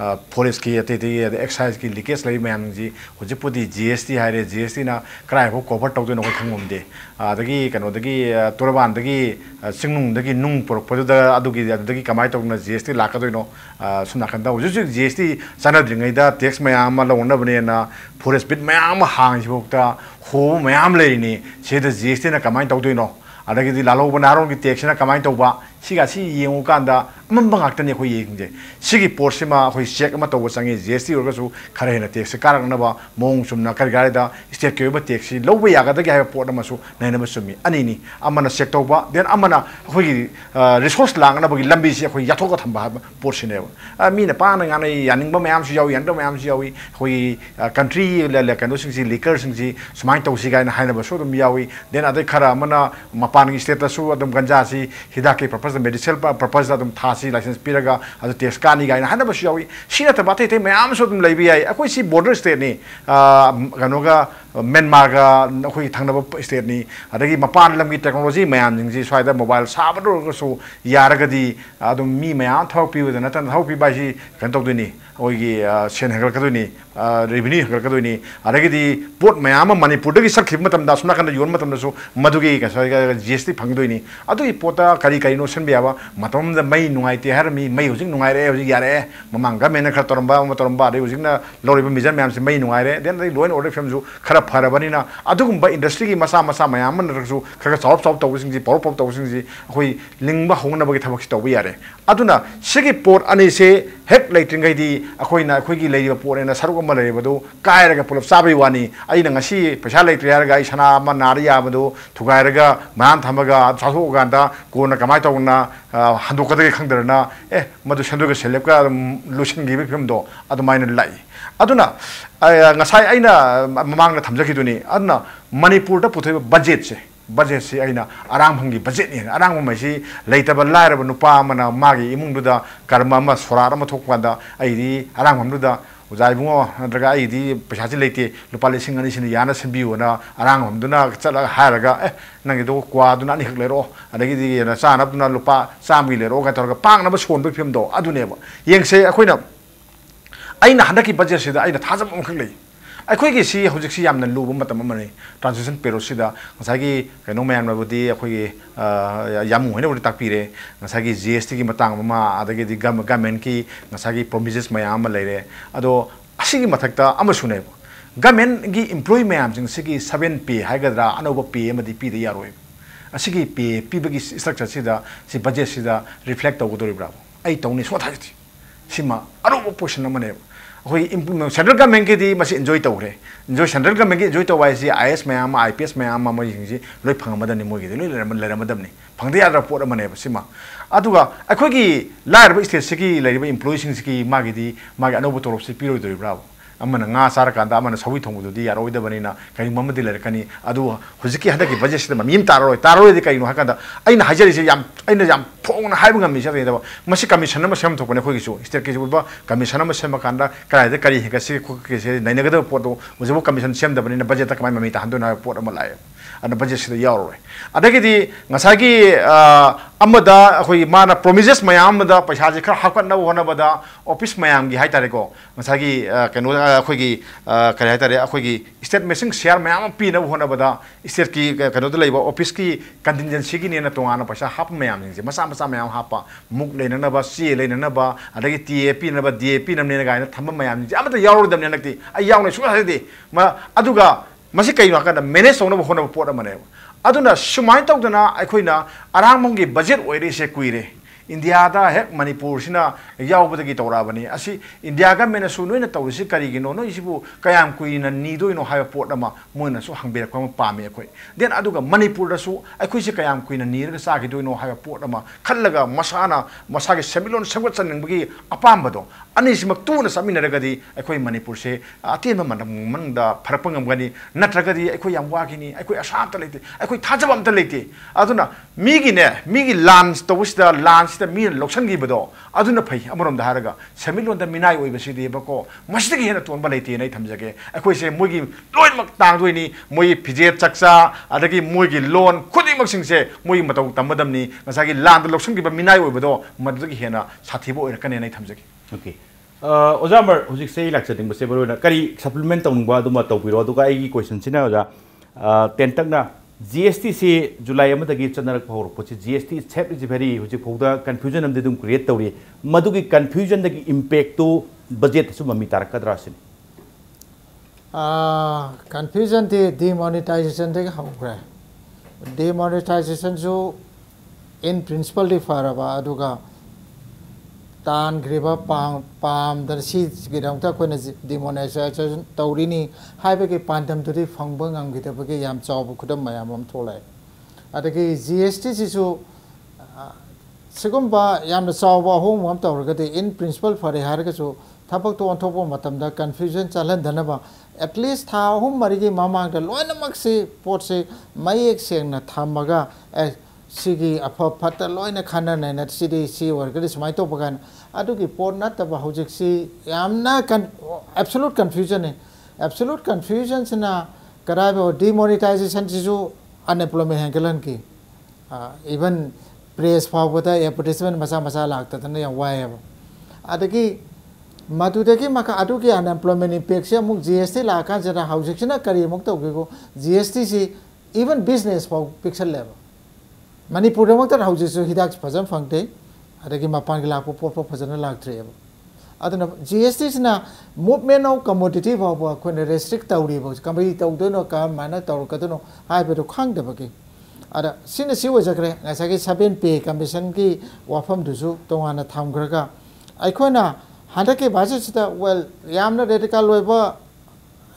S4: फोरेस की ये ते ये एक्साइज की लीकेज लगी मैं हम जी हो जी पुती जीएसटी हाई रे जीएसटी ना कराए हो कोबर टॉक दे नोकर खंग उम्दे आ दगी कनो दगी तुरबान दगी सिंगनुंग दगी नुंग पर पदु द अदु की द दगी कमाई टॉक ना जीएसटी लाख दो इनो सुना कंदा हो जी जीएसटी सना दिंगे इधा टैक्स में आम मतलब उन्ना बने ना फोरेस बिट में आम हांग जी बोकता हो में आम ले इनी छेद 시가 시 영우간다 맘방 악더니 거 얘기인데 시기 포르시마 거 체크 마 또고 상에 제시 오르가서 가래나 택시 가라나 봐 몽숨나 가르가다 스텝 교육 택시 로베 야가다 게 포르마수 나이나마수미 아니니 아마나 체크 또바 된 아마나 거기 리소스 랑나 거기 람비시 거기 야토가 탐바 포르시네 아 미네 파는 안에 야닝 뭐 매암시 야우 연도 매암시 야우 거기 컨트리 레레 간도싱시 리커싱시 스마인 토시가 하이나 바소도 미야위 된 아데 카라 아마나 마파는 스테타스 아담 간자시 히다케 프로퍼 ꯄꯔꯄꯁꯇ ꯃꯦꯗꯤꯁꯦꯜ ꯄꯔꯄꯁꯇ ꯑꯗꯨꯝ ꯊꯥꯁꯤ ꯂꯥꯏꯁꯦꯟꯁ ꯄꯤꯔꯒ ꯑꯗꯨ ꯇꯦꯛꯁ ꯀꯥꯅꯤ ꯀꯥꯏꯅ ꯍꯥꯏꯅꯕꯁꯨ ꯌꯥꯎꯏ ꯁꯤ ꯅꯠꯇꯕ ꯑꯇꯩ ꯑꯇꯩ ꯃꯌꯥꯝꯁꯨ ꯑꯗꯨꯝ ꯂꯩꯕ ꯌꯥꯏ ꯑꯩꯈꯣꯏ ꯁꯤ ꯕꯣꯔꯗꯔ ꯁ꯭ꯇꯦꯠꯅꯤ ꯀꯩꯅꯣꯒ म्यानमारगा अखोइ थङ्नब स्टेटनि। अदगि मपान लमगि टेक्नोलोजी मयाम जिंगजी स्वाइदा मोबाइल साबू रगसो यारगदि अदुम मी मयाम थौपिउ दन तन थौपि बाजी कन तौदुनि पोट मयाम मनपुर सरखिब मतम दासु नकन योन मतम दसु मदुगि कसगा जीएसटी फंगदुनि। अदुइ पोता करि करि नो सन बियावा मतम द मै नुआइते हर मी मै हुजिंग नुआइरे हुजिंग यारे। ममांगा मेन खतरम्बा मतरम्बा रे हुजिंग ना लोरिब मिजन से मै नुआइरे देन लोइन ऑर्डर फेम जु खरा फरबनीना इंडस्ट्री की मचा मचा मयाम नरगसु खरा सॉल्व सॉल्व तवसिंग जी पॉप पॉप तवसिंग की थबक तब यारे अदुना अने से हेक लेटिंग गई दी अखोइना अखोई की लेरिबा पोर पैसा लेट्रे यारगा इसना मा नारिया बदो थुगायरगा मान थमगा सासो गांदा कोना कमाय तवना ए मदु संदोगे सेलेपका लुसिंग गिबे फ़िल्म लाई ꯑꯗꯨꯅ ꯉꯁꯥꯏ ꯑꯩꯅ ꯃꯃꯥꯡꯗ ꯊꯝꯖꯈꯤꯗꯨꯅꯤ ꯑꯗꯨꯅ ꯃꯅꯤꯄꯨꯔꯗ ꯄꯨꯊꯣꯛꯏꯕ ꯕꯖꯦꯠꯁꯦ ꯕꯖꯦꯠꯁꯤ ꯑꯩꯅ ꯑꯔꯥꯡꯐꯝꯒꯤ ꯕꯖꯦꯠꯅꯤ ꯑꯔꯥꯡꯐꯝ ꯍꯥꯏꯁꯤ ꯂꯩꯇꯕ ꯂꯥꯏꯔꯕ ꯅꯨꯄꯥ ꯑꯃꯅ ꯃꯥꯒꯤ ꯏꯃꯨꯡꯗꯨꯗ ꯀꯔꯃ ꯑꯃ ꯁꯣꯔꯥꯠ ꯑꯃ ꯊꯣꯛꯄ ꯀꯥꯟꯗ ꯑꯩꯗꯤ ꯑꯔꯥꯡꯐꯝꯗꯨꯗ ꯑꯣꯖꯥ ꯏꯕꯨꯡꯉꯣ ꯅꯠꯇ꯭ꯔꯒ ꯑꯩꯗꯤ ꯄꯩꯁꯥꯁꯤ ꯂꯩꯇꯦ ꯂꯨꯄꯥ ꯂꯤꯁꯤꯡ ꯑꯅꯤꯁꯤꯅ ꯌꯥꯅ ꯁꯤꯟꯕꯤꯌꯨꯅ ꯑꯔꯥꯡꯐꯝꯗꯨꯅ ꯆꯠꯂꯒ ꯍꯥꯏꯔꯒ ꯑꯦ ꯅꯪꯒꯤꯗꯣ ꯀ꯭ꯋꯥꯗꯨꯅ ꯑꯅꯤꯈꯛ ꯂꯩꯔꯛꯑꯣ ꯑꯗꯒꯤꯗꯤ ꯆꯥꯅꯕꯗꯨꯅ ꯂꯨꯄꯥ ꯆꯥꯝꯃꯒꯤ ꯂꯩꯔꯛꯑꯣ ꯀꯥꯏꯅ ꯇꯧꯔꯒ ꯄꯥꯡꯅꯕ ꯁꯣꯟꯕꯒꯤ ꯐꯤꯕꯝꯗꯣ ꯑꯗꯨꯅꯦꯕ ꯌꯦꯡꯁꯦ ꯑꯩꯈꯣꯏꯅ ꯑꯩꯅ ꯍꯟꯗꯛꯀꯤ ꯕꯖꯦꯠꯁꯤꯗ ꯑꯩꯅ ꯊꯥꯖꯕ ꯑꯃꯈꯛ ꯂꯩ ꯑꯩꯈꯣꯏꯒꯤ ꯁꯤ ꯍꯧꯖꯤꯛꯁꯤ ꯌꯥꯝꯅ ꯂꯨꯕ ꯃꯇꯝ ꯑꯃꯅꯤ ꯇ꯭ꯔꯥꯟꯁꯤꯁꯟ ꯄꯦꯔꯣꯠꯁꯤꯗ ꯉꯁꯥꯏꯒꯤ ꯀꯩꯅꯣ ꯃꯌꯥꯝꯅꯕꯨꯗꯤ ꯑꯩꯈꯣꯏꯒꯤ ꯌꯥꯝ ꯍꯣꯏꯅꯕꯨꯗꯤ ꯇꯥꯛꯄꯤꯔꯦ ꯉꯁꯥꯏꯒꯤ ꯖꯤ ꯑꯦꯁ ꯇꯤꯒꯤ ꯃꯇꯥꯡ ꯑꯃ ꯑꯗꯒꯤꯗꯤ ꯒꯃꯦꯟꯀꯤ ꯉꯁꯥꯏꯒꯤ ꯄ꯭ꯔꯣꯃꯤꯖꯦꯁ ꯃꯌꯥꯝ ꯑꯃ ꯂꯩꯔꯦ ꯑꯗꯣ ꯑꯁꯤꯒꯤ ꯃꯊꯛꯇ ꯑꯃꯁꯨꯅꯦꯕ ꯒꯃꯦꯟꯒꯤ ꯏꯝꯄ꯭ꯂꯣꯌꯤ ꯃꯌꯥꯝꯁꯤꯡꯁꯤꯒꯤ ꯁꯕꯦꯟ ꯄꯦ ꯍꯥꯏꯒꯗ꯭ꯔꯥ ꯑꯅꯧꯕ ꯄꯦ ꯑꯃꯗꯤ ꯄꯤꯗ ꯌꯥꯔꯣꯏ ꯑꯁꯤꯒꯤ ꯄꯦ ꯄꯤꯕꯒꯤ ꯁ꯭ꯇ꯭ꯔꯛꯆꯔꯁꯤꯗ ꯁꯤ ꯕꯖꯦꯠꯁꯤꯗ ꯔꯤꯐ꯭ꯂꯦꯛ ꯇꯧꯒꯗꯧꯔꯤꯕ꯭ꯔꯥ ꯑꯩ ꯇꯧꯅꯤ ꯁꯨꯡꯊꯥ ꯊꯥꯖꯗꯦ ꯁꯤꯃ ꯑꯔꯨꯕ ꯄꯣꯔꯁꯟ ꯑꯃꯅꯦꯕ ꯑꯩꯈꯣꯏ ꯁꯦꯟꯇ꯭ꯔꯦꯜ ꯒꯃꯦꯟꯒꯤꯗꯤ ꯃꯁꯤ ꯏꯟꯖꯣꯏ ꯇꯧꯈ꯭ꯔꯦ ꯏꯟꯖꯣꯏ ꯁꯦꯟꯇ꯭ꯔꯦꯜ ꯒꯃꯦꯟꯒꯤ ꯏꯟꯖꯣꯏ ꯇꯧꯕ ꯍꯥꯏꯁꯤ ꯑꯥꯏ ꯑꯦꯁ ꯃꯌꯥꯝ ꯑꯃ ꯑꯥꯏ ꯄꯤ ꯑꯦꯁ ꯃꯌꯥꯝ ꯑꯃ ꯃꯣꯏꯁꯤꯡꯁꯤ ꯂꯣꯏ ꯐꯪꯉꯝꯃꯗꯕꯅꯤ ꯃꯣꯏꯒꯤꯗꯤ ꯂꯣꯏ ꯂꯩꯔꯝꯃꯗꯕꯅꯤ ꯐꯪꯗ ꯌꯥꯗ꯭ꯔꯕ ꯄꯣꯠ ꯑꯃꯅꯦꯕ ꯁꯤꯃ ꯑꯗꯨꯒ ꯑꯩꯈꯣꯏꯒꯤ ꯂꯥꯏꯔꯕ ꯏꯁꯇꯦꯠꯁꯤꯒꯤ ꯂꯩꯔꯤꯕ ꯏꯝꯄ꯭ꯂꯣꯌꯤꯁꯤꯡꯁꯤꯒꯤ ꯃꯥꯒꯤꯗꯤ ꯃꯥꯒꯤ ꯑꯅꯧꯕ ꯇꯣꯂꯣꯞꯁꯤ ꯄꯤꯔꯣꯏꯗꯣꯔꯤꯕ꯭ꯔꯥꯕ अन मार कति यब कम अब हजुर हन्डक बजेट मम ताई ताहिनक अहिले हजरी अन फोन है तिमन अझ स्टेटको कमसन स्यामक कर हेर्केपछिग पोदो हुन्छ कमसन सब्दम न बजेट त कम मम त पोए अन बजेट से यावर अदगी ngasagi amada akoi mana promises mayam da paisa je khar hakpat na hona bada office mayam gi haitare ko ngasagi keno akoi gi kare haitare akoi gi state messing share mayam pi na hona bada state ki keno da laiba office ki contingency gi ne na tongana paisa hap mayam je masa masa mayam hapa muk le na ba si le na ba adagi tap na ba dap na ne ga na thamma mayam je amata yawer dam ne nakti ai yaw ne su ha de ma aduga ꯃꯁꯤ ꯀꯩꯅꯣ ꯍꯥꯏꯀꯥꯟꯗ manage ꯇꯧꯅꯕ ꯍꯣꯠꯅꯕ ꯄꯣꯠ ꯑꯃꯅꯦꯕ ꯑꯗꯨꯅ ꯁꯨꯃꯥꯏꯅ ꯇꯧꯗꯅ ꯑꯩꯈꯣꯏꯅ ꯑꯔꯥꯡꯕꯝꯒꯤ ꯕꯖꯦꯠ ꯑꯣꯏꯔꯤꯁꯦ ꯀꯨꯏꯔꯦ ꯏꯟꯗꯤꯌꯥꯗ ꯍꯦꯛ ꯃꯅꯤꯄꯨꯔꯁꯤꯅ ꯌꯥꯎꯕꯗꯒꯤ ꯇꯧꯔꯛꯑꯕꯅꯤ ꯑꯁꯤ ꯏꯟꯗꯤꯌꯥ ꯒꯃꯦꯟꯅꯁꯨ ꯅꯣꯏꯅ ꯇꯧꯔꯤꯁꯤ ꯀꯔꯤꯒꯤꯅꯣ ꯅꯣꯏꯁꯤꯕꯨ ꯀꯌꯥꯝ ꯀꯨꯏꯅ ꯅꯤꯗꯣꯏꯅꯣ ꯍꯥꯏꯕ ꯄꯣꯠ ꯑꯃ ꯃꯣꯏꯅꯁꯨ ꯍꯪꯕꯤꯔꯛꯄ ꯑꯃ ꯄꯥꯝꯃꯤ ꯑꯩꯈꯣꯏ ꯗꯦꯟ ꯑꯗꯨꯒ ꯃꯅꯤꯄꯨꯔꯗꯁꯨ ꯑꯩꯈꯣꯏꯁꯦ ꯀꯌꯥꯝ ꯀꯨꯏꯅ ꯅꯤꯔꯒ ꯆꯥꯈꯤꯗꯣꯏꯅꯣ ꯍꯥꯏꯕ ꯄꯣꯠ ꯑꯃ ꯈꯜꯂꯒ ꯃꯁꯥꯅ ꯃꯁꯥꯒꯤ ꯁꯦꯟꯃꯤꯠꯂꯣꯟ ꯁꯦꯝꯒꯠꯆꯅꯤꯡꯕꯒꯤ ꯑꯄꯥꯝꯕꯗꯣ ꯑꯅꯤꯁꯤꯃꯛ ꯇꯨꯅ ꯆꯠꯃꯤꯟꯅꯔꯒꯗꯤ ꯑꯩꯈꯣꯏ ꯃꯅꯤꯄꯨꯔꯁꯦ ꯑꯇꯦꯟꯕ ꯃꯅꯨꯡꯗ ꯐꯔꯛꯄ ꯉꯝꯒꯅꯤ ꯅꯠꯇ꯭ꯔꯒꯗꯤ ꯑꯩꯈꯣꯏ ꯌꯥꯝ ꯋꯥꯈꯤꯅꯤ ꯑꯩꯈꯣꯏ ꯑꯁꯥ ꯑꯝꯇ ꯂꯩꯇꯦ ꯑꯩꯈꯣꯏ ꯊꯥꯖꯕ ꯑꯝꯇ ꯂꯩꯇꯦ ꯑꯗꯨꯅ ꯃꯤꯒꯤꯅꯦ ꯃꯤꯒꯤ ꯂꯥꯟꯁ ꯇꯧꯕꯁꯤꯗ ꯂꯥꯟꯁ ꯃꯁꯤꯗ ꯃꯤꯅ ꯂꯧꯁꯟꯈꯤꯕꯗꯣ ꯑꯗꯨꯅ ꯐꯩ ꯑꯃꯔꯣꯝꯗ ꯍꯥꯏꯔꯒ ꯁꯦꯟꯃꯤꯠꯂꯣꯟꯗ ꯃꯤꯅꯥꯏ ꯑꯣꯏꯕꯁꯤꯗꯤꯕꯀꯣ ꯃꯁꯤꯗꯒꯤ ꯍꯦꯟꯅ ꯇꯣꯟꯕ ꯂꯩꯇꯦꯅ ꯑꯩ ꯊꯝꯖꯒꯦ ꯑꯩꯈꯣꯏꯁꯦ ꯃꯣꯏꯒꯤ ꯂꯣꯏꯅꯃꯛ ꯇꯥꯡꯗꯣꯏꯅꯤ ꯃꯣꯏꯒꯤ ꯐꯤꯖꯦꯠ ꯆꯥꯛꯆꯥ ꯑꯗꯒꯤ ꯃꯣꯏꯒꯤ ꯂꯣꯟ ꯈꯨꯗꯤꯡꯃꯛꯁꯤꯡꯁꯦ ꯃꯣꯏꯒꯤ ꯃꯇꯧ ꯇꯝꯕꯗꯝꯅꯤ ꯉꯁꯥꯏꯒꯤ ꯂꯥꯟꯗ ꯂꯧꯁꯤꯟꯈꯤꯕ ꯃꯤꯅꯥꯏ ꯑꯣꯏꯕꯗꯣ ꯃꯗꯨꯗꯒꯤ ꯍꯦꯟꯅ ꯁꯥꯊꯤꯕ ꯑꯣꯏꯔꯛꯀꯅꯦꯅ ꯑꯩ ꯊꯝꯖꯒꯦ
S1: ꯑꯣꯀꯦ ꯑꯣꯖꯥ ꯑꯃꯔ ꯍꯧꯖꯤꯛꯁꯦ ꯂꯥꯛꯆꯅꯤꯡꯕꯁꯦ ꯃꯔꯨꯑꯣꯏꯅ ꯀꯔꯤ ꯁꯄ꯭ꯂꯤꯃꯦꯟ ꯇꯧꯅꯤꯡꯕ ꯑꯗꯨꯃ ꯇꯧꯕꯤꯔꯣ ꯑꯗꯨꯒ ꯑꯩꯒꯤ ꯀꯣꯏꯁꯟꯁꯤꯅ ꯑꯣꯖꯥ ꯇꯦꯟꯇꯛꯅ जी एस टी से जुलाई चनरक हौरपोचे जी एस टी सेप इज़ भेरी हजिफौद कन्फ्यूज़न क्रिएट तौरी। मधुगी कन्फ्यूज़न इम्पेक्ट तो बजेट ममी तारकद्रा
S2: कन्फ्यूज़न डिमोनिटाइजेशन हौग्रे डिमोनिटाइजेशन इन प्रिंसिपल फरब ꯇꯥꯟꯈ꯭ꯔꯤꯕ ꯄꯥꯝꯗꯔꯁꯤꯒꯤꯗꯃꯛꯇ ꯑꯩꯈꯣꯏꯅ ꯗꯤꯃꯣꯅꯦꯇꯥꯏꯖꯦꯁꯟ ꯇꯧꯔꯤꯅꯤ ꯍꯥꯏꯕꯒꯤ ꯄꯥꯟꯗꯝꯗꯨꯗꯤ ꯐꯪꯕ ꯉꯝꯈꯤꯗꯕꯒꯤ ꯌꯥꯝ ꯆꯥꯎꯕ ꯈꯨꯗꯝ ꯃꯌꯥꯝ ꯑꯃ ꯊꯣꯛꯂꯛꯑꯦ ꯑꯗꯒꯤ ꯖꯤ ꯑꯦꯁ ꯇꯤꯁꯤꯁꯨ ꯁꯤꯒꯨꯝꯕ ꯌꯥꯝꯅ ꯆꯥꯎꯕ ꯑꯍꯣꯡꯕ ꯑꯃ ꯇꯧꯔꯒꯗꯤ ꯏꯟ ꯄ꯭ꯔꯤꯟꯁꯤꯄꯜ ꯐꯔꯦ ꯍꯥꯏꯔꯒꯁꯨ ꯊꯕꯛꯇꯣ ꯑꯣꯟꯊꯣꯛꯄ ꯃꯇꯝꯗ ꯀꯟꯐ꯭ꯌꯨꯖꯟ ꯆꯥꯜꯍꯟꯗꯅꯕ ꯑꯦꯠꯂꯤꯁ ꯊꯥ ꯑꯍꯨꯝ ꯃꯔꯤꯒꯤ ꯃꯃꯥꯡꯗ ꯂꯣꯏꯅꯃꯛꯁꯤ ꯄꯣꯠꯁꯤ ꯃꯌꯦꯛ ꯁꯦꯡꯅ ꯊꯝꯃꯒ ꯑꯦ ꯁꯤꯒꯤ ꯑꯐ ꯐꯠꯇ ꯂꯣꯏꯅ ꯈꯟꯅꯅ ꯁꯤꯗꯤ ꯁꯤ ꯑꯣꯏꯔꯒꯗꯤ ꯁꯨꯃꯥꯏꯅ ꯇꯧꯕ ꯀꯥꯟꯗ ꯑꯗꯨꯒꯤ ꯄꯣꯠ ꯅꯠꯇꯕ ꯍꯧꯖꯤꯛꯁꯤ ꯌꯥꯝꯅ ꯑꯦꯞꯁꯣꯂꯨꯠ ꯀꯟꯐ꯭ꯌꯨꯖꯟꯅꯤ ꯑꯦꯞꯁꯣꯂꯨꯠ ꯀꯟꯐ꯭ꯌꯨꯖꯟꯁꯤꯅ ꯀꯗꯥꯏꯕ ꯗꯤꯃꯣꯅꯤꯇꯥꯏꯖꯦꯁꯟꯁꯤꯁꯨ ꯑꯟꯑꯦꯝꯄ꯭ꯂꯣꯏꯃꯦꯟ ꯍꯦꯟꯒꯠꯍꯟꯈꯤ ꯏꯚꯟ ꯄ꯭ꯔꯦꯁ ꯐꯥꯎꯕꯗ ꯑꯦꯗꯚꯔꯇꯤꯁꯃꯦꯟ ꯃꯆꯥ ꯃꯆꯥ ꯂꯥꯛꯇꯗꯅ ꯌꯥꯝ ꯋꯥꯏꯑꯦꯕ ꯑꯗꯒꯤ ꯃꯗꯨꯗꯒꯤ ꯃꯈꯥ ꯑꯗꯨꯒꯤ ꯑꯟꯑꯦꯝꯄ꯭ꯂꯣꯏꯃꯦꯟ ꯏꯝꯄꯦꯛꯁꯦ ꯑꯃꯨꯛ ꯖꯤ ꯑꯦꯁ ꯇꯤ ꯂꯥꯛꯑꯀꯥꯟꯁꯤꯗ ꯍꯧꯖꯤꯛꯁꯤꯅ ꯀꯔꯤ ꯑꯃꯨꯛ ꯇꯧꯒꯦꯀꯣ ꯖꯤ ꯑꯦꯁ ꯇꯤꯁꯤ ꯏꯚꯟ ꯕꯤꯖꯤꯅꯦꯁ ꯐꯥꯎ ꯄꯤꯛꯁꯜꯂꯦꯕ हौजिसु हिदाक फजन फंगते अदगी मपान लाप पोप फजन लाक्ट्रेब अदना जीएसटी सिना मूवमेंट ऑफ़ कमोडिटी फाउ अखोने रेस्ट्रिक्ट तौरीब कमई तौदनो का माना तौरकदनो हाइबदो खांगदबगी अदा सिन सि वजग्रे ngasagi saben pe commission ki wafam dusu tongana thamgraga akhona handake baje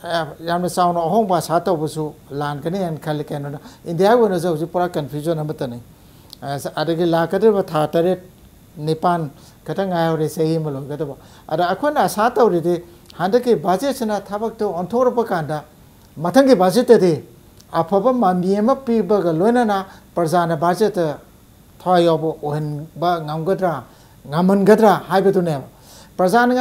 S2: अहों सा तब लागनी खेल के इंडिया पूरा कन्फ्यूज़न अगे लाकद था तरह निपान खत आयावरे सही मूलब अद आशा तौरदे हाद की बजेटना थबक तो ओंथरपा मत की बजेटे अफब मामी पीबग लोनना प्रजा ने बजेट थोड़ा यौब्रा हाबदने प्रजा ने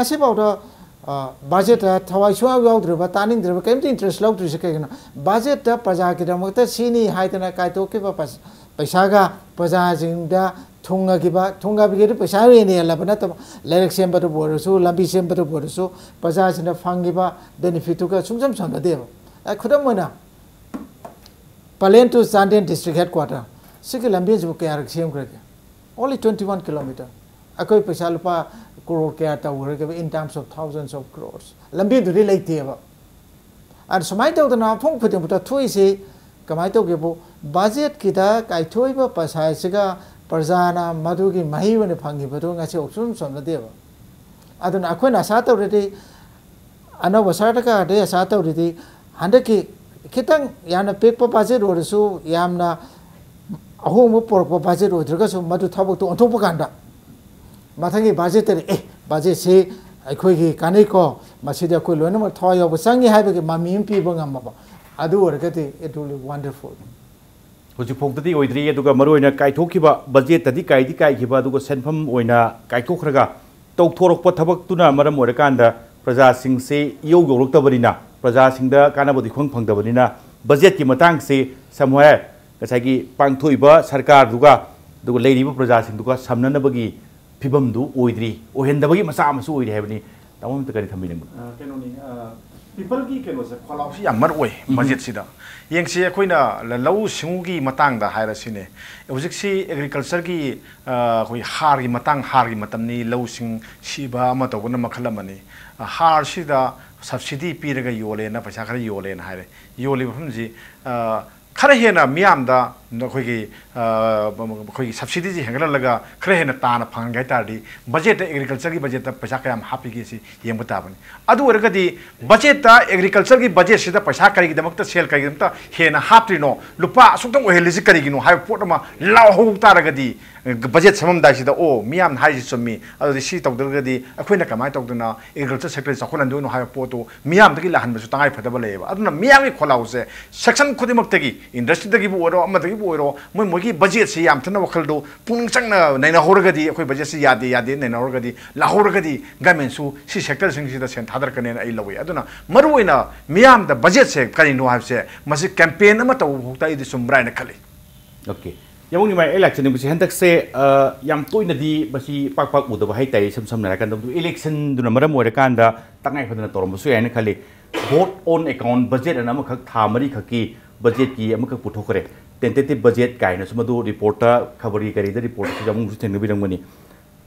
S2: बाजेट थवाई याद्रब, तानीद्रब कई इंटरेस्ट लौद्रीसे कहीं बाजेट प्रजा की सिनी कायटोब पैसा प्रजा थुंगीब थुंगबी पैसा हेलब नब लाइक सेमबू लंबी सेमबू प्रजा फंगी बेनिफिट सूचम समदेव खुदम Sandian district headquarter. Siki lambi ju ke arak siam krake. Only 21 kilometer. Akoi paisa lupa crore ke ata ure ke in terms of thousands of crores. Lambi du ri lei tiaba. An samai tau na phong phutim puta thui si kamai tau ke bu budget kita kai thui ba pasai siga प्रजाना मधुगी मही वन फंगिबदो ngasi oksum somna deba aduna akhona sa tawridi anaba sartaka de sa tawridi handaki खितंग याना पेप budget ओरसु यामना अहोम पोरप बजेट ओद्रगसु मधु थबक तो अंथोप कांदा मथंगी मथंग बाजे तेरे ए बाजे से कने को मसीद अखो लोन थोब चंगे
S1: है ममी पीब ग इट वी वंडरफुल हजीफों कईब बजेटी कई कईब सेंफम कईथोरप थबक प्रजा से इव योगना प्रजा सिंह कानबदिखों फंगदबनी बजेट की मतंग से समय पाथोब सरकार प्रजा सिंह सामनबी ꯐꯤꯕꯝꯗꯨ ꯑꯣꯏꯗ꯭ꯔꯤ ꯑꯣꯏꯍꯟꯗꯕꯒꯤ
S4: ꯃꯆꯥ ꯑꯃꯁꯨ ꯑꯣꯏꯔꯤ ꯍꯥꯏꯕꯅꯤ ꯇꯥꯃꯣ ꯑꯝꯇ ꯀꯔꯤ ꯊꯝꯕꯤ ꯅꯪꯕꯨ ꯀꯩꯅꯣꯅꯤ ꯄꯤꯄꯜꯒꯤ ꯀꯩꯅꯣꯁꯦ ꯈꯣꯜꯂꯥꯎꯁꯤ ꯌꯥꯝ ꯃꯔꯨ ꯑꯣꯏ ꯕꯖꯦꯠꯁꯤꯗ ꯌꯦꯡꯁꯤ ꯑꯩꯈꯣꯏꯅ ꯂꯧꯎ ꯁꯤꯡꯎꯒꯤ ꯃꯇꯥꯡꯗ ꯍꯥꯏꯔꯁꯤꯅꯦ ꯍꯧꯖꯤꯛꯁꯤ ꯑꯦꯒ꯭ꯔꯤꯀꯜꯆꯔꯒꯤ ꯑꯩꯈꯣꯏ ꯍꯥꯔꯒꯤ ꯃꯇꯥꯡ ꯍꯥꯔꯒꯤ ꯃꯇꯝꯅꯤ ꯂꯧꯁꯤꯡ ꯁꯤꯕ ꯑꯃ ꯇꯧꯕꯅ ꯃꯈꯜ ꯑꯃꯅꯤ ꯍꯥꯔꯁꯤꯗ ꯁꯕꯁꯤꯗꯤ ꯄꯤꯔꯒ ꯌꯣꯜꯂꯦꯅ ꯄꯩꯁꯥ ꯈꯔ ꯌꯣꯜꯂꯦꯅ ꯍꯥꯏꯔꯦ ꯌꯣꯜꯂꯤꯕ ꯃꯐꯝꯁꯤ खर हेन म्यामदी सब्सिडी हेंगल खर तान फंगे तारे बजेट एग्रीकल्चर की बजेट पैसा क्या हापीगे ताबने बजेट एग्रीकल्चर की बजेट से पैसा कहींदम सेल कहींदम हेन हाप्रीनो लुप असुक्त कहींगीनो पोटम लाहौ तारगदी ꯑꯣꯏꯍꯜꯂꯤꯁꯤ ꯀꯔꯤꯒꯤꯅꯣ ꯍꯥꯏꯕ ꯄꯣꯠ ꯑꯃ ꯂꯥꯎꯍꯧ ꯇꯥꯔꯒꯗꯤ ꯕꯖꯦꯠ ꯁꯦꯝꯃꯝꯗꯥꯏꯁꯤꯗ ꯑꯣ ꯃꯤꯌꯥꯝꯅ ꯍꯥꯏꯔꯤꯁꯤ ꯆꯨꯝꯃꯤ ꯑꯗꯨꯗꯤ ꯁꯤ ꯇꯧꯗ꯭ꯔꯒꯗꯤ ꯑꯩꯈꯣꯏꯅ ꯀꯃꯥꯏꯅ ꯇꯧꯗꯅ ꯑꯦꯒ꯭ꯔꯤꯀꯜꯆꯔ ꯁꯦꯛꯇꯔ ꯆꯥꯎꯈꯠꯍꯟꯗꯣꯏꯅꯣ ꯍꯥꯏꯕ ꯄꯣꯠꯇꯨ ꯃꯤꯌꯥꯝꯗꯒꯤ ꯂꯥꯛꯍꯟꯕꯁꯨ ꯇꯉꯥꯏ ꯐꯗꯕ ꯂꯩꯌꯦꯕ ꯑꯗꯨꯅ ꯃꯤꯌꯥꯝꯒꯤ ꯈꯣꯜꯂꯥꯎꯁꯦ ꯁꯦꯛꯁꯟ ꯈꯨꯗꯤꯡꯃꯛꯇꯒꯤ ꯏꯟꯗꯁꯇ꯭ꯔꯤꯗꯒꯤꯕꯨ ꯑꯣꯏꯔꯣ ꯑꯃꯗꯒꯤꯕꯨ ꯑꯣꯏꯔꯣ ꯃꯣꯏ ꯃꯣꯏꯒꯤ ꯕꯖꯦꯠꯁꯤ ꯌꯥꯝ ꯊꯤꯅ ꯋꯥꯈꯜꯗꯨ ꯄꯨꯛꯅꯤꯡ ꯆꯪꯅ ꯅꯩꯅꯍꯧꯔꯒꯗꯤ ꯑꯩꯈꯣꯏ ꯕꯖꯦꯠꯁꯤ ꯌꯥꯗꯦ ꯌꯥꯗꯦ ꯅꯩꯅꯍꯧꯔꯒꯗꯤ ꯂꯥꯍꯧꯔꯒꯗꯤ ꯒꯃꯦꯟꯁꯨ ꯁꯤ ꯁꯦꯛꯇꯔꯁꯤꯡꯁꯤꯗ ꯁꯦꯟ ꯊꯥꯗꯔꯛꯀꯅꯦꯅ ꯑꯩ ꯂꯧꯏ ꯑꯗꯨꯅ ꯃꯔꯨꯑꯣꯏꯅ ꯃꯤꯌꯥꯝꯗ ꯕꯖꯦꯠꯁꯦ ꯀꯔꯤꯅꯣ ꯍꯥꯏꯕꯁꯦ ꯃꯁꯤ ꯀꯦꯝꯄꯦꯟ ꯑꯃ ꯇꯧꯕ ꯐꯥꯎꯗ ꯑꯩꯗꯤ ꯆꯨꯝꯕ꯭ꯔꯥ ꯍꯥꯏꯅ ꯈꯜꯂꯤ
S1: ओके यमंग माय इलेक्शन बसी हंतक से याम तोइनदी बसी पाक पाक उदब हाई ताई सम सम नारा कंदम इलेक्शन दुना मरम ओरे कांदा तंगाई फदना तोरम बसु याने खाली account budget and amakak thamari khaki budget ki amakak puthokare tentative budget kaina sumadu reporter khabari kari da report se jamung su thengna birang mani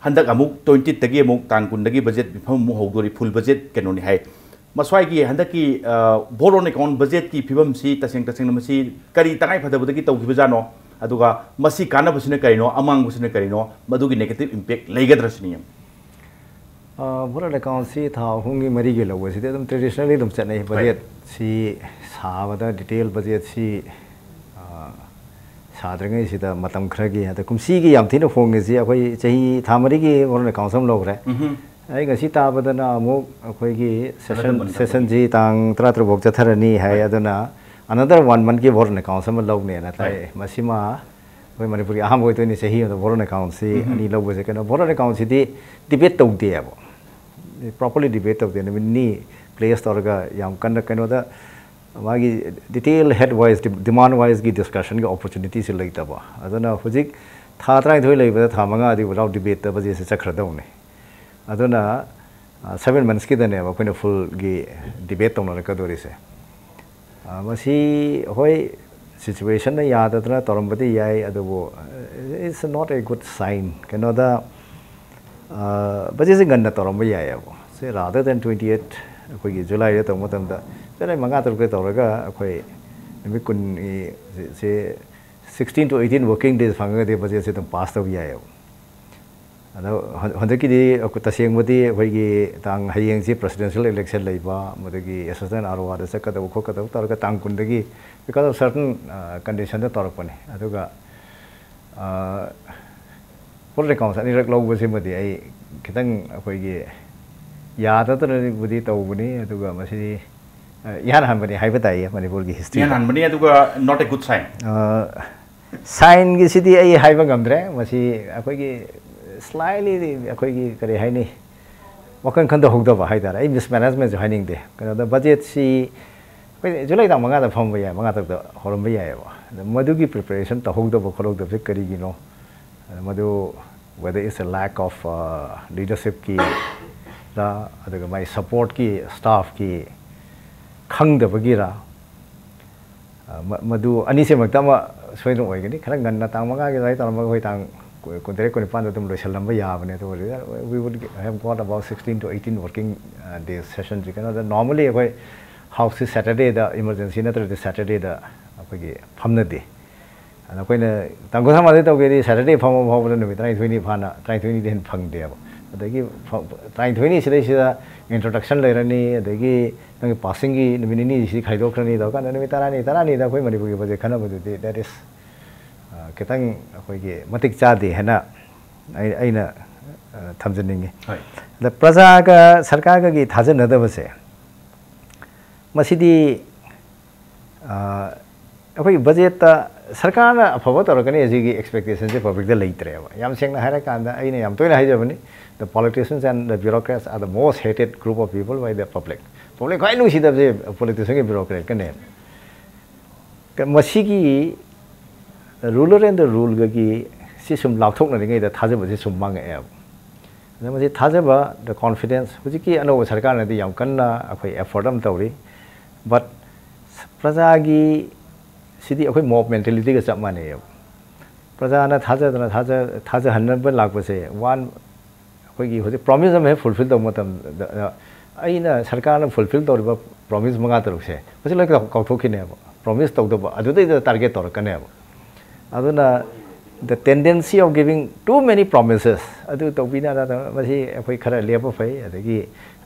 S1: handak amuk 20 tagi amuk tang kun dagi budget bifam mu hogdori full budget kenoni अदुगा मसी कानबसिने करिनो अमांगबसिने करिनो negative impact लेगद्रसनियम
S3: बोरा account सी था होंगी मरी के लोग से तुम ट्रेडिशनली तुम चने बजट सी साबदा डिटेल बजट सी साद्रंगे सिदा मतम खरगी है कुमसी की याम थिन फोंगे सी अखोई चही था मरी की बोरा अकाउंट सम लोग रहे ai ngasi ta another one month ki account log ne na tai masima koi manipuri aham hoi to ni the board account si ani log bose kana board account si di debate tong de abo properly debate tong de ni ni players tor ga yam kan kana da मागी detail head wise demand wise की discussion की opportunity से लेतब अदना हुजिक था तराइथोई लेबदा था मंगा debate तब जे से चखरदौने अदना सेवन मंथ्स की फुल की डिबेट तौनरकदोरिसे मसी होय situation yadadna torombadi yai adubo it's not a good sign kanoda uh baje se ganna toromba yai abo so rather than 28 koi gi july ya tong matam da pele manga tar ko toroga koi nemi kun se 16 to 18 working days phanga de baje se tum pass ta yai abo ꯑꯗꯣ ꯍꯟꯗꯛꯀꯤꯗꯤ ꯇꯁꯦꯡꯕꯗꯤ ꯑꯩꯈꯣꯏꯒꯤ ꯇꯥꯡ ꯍꯌꯦꯡꯁꯤ ꯄ꯭ꯔesidential election ꯂꯩꯕ ꯃꯗꯒꯤ assistant R ꯑꯣꯗ ꯆꯠꯀꯗꯕ ꯈꯣꯠꯀꯗꯕ ꯇꯧꯔꯒ ꯇꯥꯡ ꯀꯨꯟꯗꯒꯤ ꯕꯤꯀꯣꯁ ꯑꯣꯐ ꯁꯔꯇꯟ ꯀꯟꯗꯤꯁꯟꯗ ꯇꯧꯔꯛꯄꯅꯦ ꯑꯗꯨꯒ ꯄꯣꯜ ꯑꯦꯀꯥꯎꯟꯁ ꯑꯅꯤꯔꯛ ꯂꯧꯕꯁꯤꯃꯗꯤ ꯑꯩ ꯈꯤꯇꯪ ꯑꯩꯈꯣꯏꯒꯤ ꯌꯥꯗꯗꯅꯕꯨꯗꯤ ꯇꯧꯕꯅꯤ ꯑꯗꯨꯒ ꯃꯁꯤꯗꯤ यहाँ हानबनी हाइब ताई मणिपुर की हिस्ट्री
S1: यहाँ हानबनी अदुगा not a good sign
S3: sign की सिटी आई हाइब गमद्रे मसी अखोगी स्लाइली अखोगी करे हाइनी वखन खंद होगदब हाइदार आई मिस मैनेजमेंट जो हाइनिंग दे कनो बजेट सी जुलाई ता मंगा दा फम याय मंगा तक होरम याय मधु की प्रिपरेशन ता होगदब खरोगदब से करी गिनो मधु whether it's a lack of uh, leadership की रा अदुगा माय contrary kunipan tum loishalamba yaabane to we would have got about 16 to 18 working uh, days session jikana normally we house is saturday the emergency na the saturday the apagi phamna de ana koina tangosa ma de to ge saturday phamo phamo no mitrai thwini phana trai thwini den phang de abo adagi trai thwini sile sida introduction le rani adagi nang passing gi nimini ni si khaidokrani da ka na mitara ni tara ni da koi mani bugi baje khana bu de that is खितंग मतिक चादे हैना अइना थमजनिंगे the प्रजा का सरकार का की थाजनदबसे मसिदी बजेट सरकार अफब तौरकनी अजीगी एक्सपेक्टेशन से पब्लिक द लेतरेबा याम सेंगना हारा कांदा अइना याम the politicians and the bureaucrats are the most hated group of people by the public. Public kai nu sida je politician ke bureaucrat rural and the ꯔꯨꯔꯒꯤ ꯁꯤ ꯁꯨꯝ ꯂꯥꯞꯊꯣꯛꯅꯔꯤꯉꯩꯗ ꯊꯥꯖꯕꯁꯤ ꯁꯨꯝ ꯃꯥꯡꯉꯛꯑꯦꯕ ꯑꯗ ꯃꯁꯤ ꯊꯥꯖꯕ ꯗ ꯀꯣꯟꯐꯤꯗꯦꯟꯁ ꯍꯧꯖꯤꯛꯀꯤ ꯑꯅꯧꯕ ꯁꯔꯀꯥꯔꯅꯗꯤ ꯌꯥꯝ ꯀꯟꯅ ꯑꯩꯈꯣꯏ ꯑꯦꯐꯣꯔꯠ ꯑꯃ ꯇꯧꯔꯤ ꯕꯠ ꯄ꯭ꯔꯖꯥꯒꯤ ꯁꯤꯗꯤ ꯑꯩꯈꯣꯏ ꯃꯣꯞ ꯃꯦꯟꯇꯦꯂꯤꯇꯤꯒ ꯆꯞ ꯃꯥꯟꯅꯩꯌꯦꯕ ꯄ꯭ꯔꯖꯥꯅ ꯊꯥꯖꯗꯅ ꯊꯥꯖ ꯊꯥꯖꯍꯟꯅꯕ ꯂꯥꯛꯄꯁꯦ ꯋꯥꯟ ꯑꯩꯈꯣꯏꯒꯤ ꯍꯧꯖꯤꯛ ꯄ꯭ꯔꯣꯃꯤꯁ ꯑꯃ ꯍꯦꯛ ꯐꯨꯜꯐꯤꯜ ꯇꯧꯕ ꯃꯇꯝꯗ ꯑꯩꯅ ꯁꯔꯀꯥꯔꯅ ꯐꯨꯜꯐꯤꯜ ꯇꯧꯔꯤꯕ ꯄ꯭ꯔꯣꯃꯤꯁ ꯃꯉꯥ ꯇꯔꯨꯛꯁꯦ ꯃꯁꯤ ꯂꯣꯏ ꯀꯥꯎꯊꯣꯛꯈꯤꯅꯦꯕ ꯄ꯭ꯔꯣꯃꯤꯁ ꯇꯧꯗꯕ ꯑꯗꯨꯗꯩꯗ ꯇꯥꯔꯒꯦꯠ ꯇꯧꯔꯛꯀꯅꯦꯕ aduna the tendency of giving too many promises adu tobina da masi akhoi khara lepa phai adagi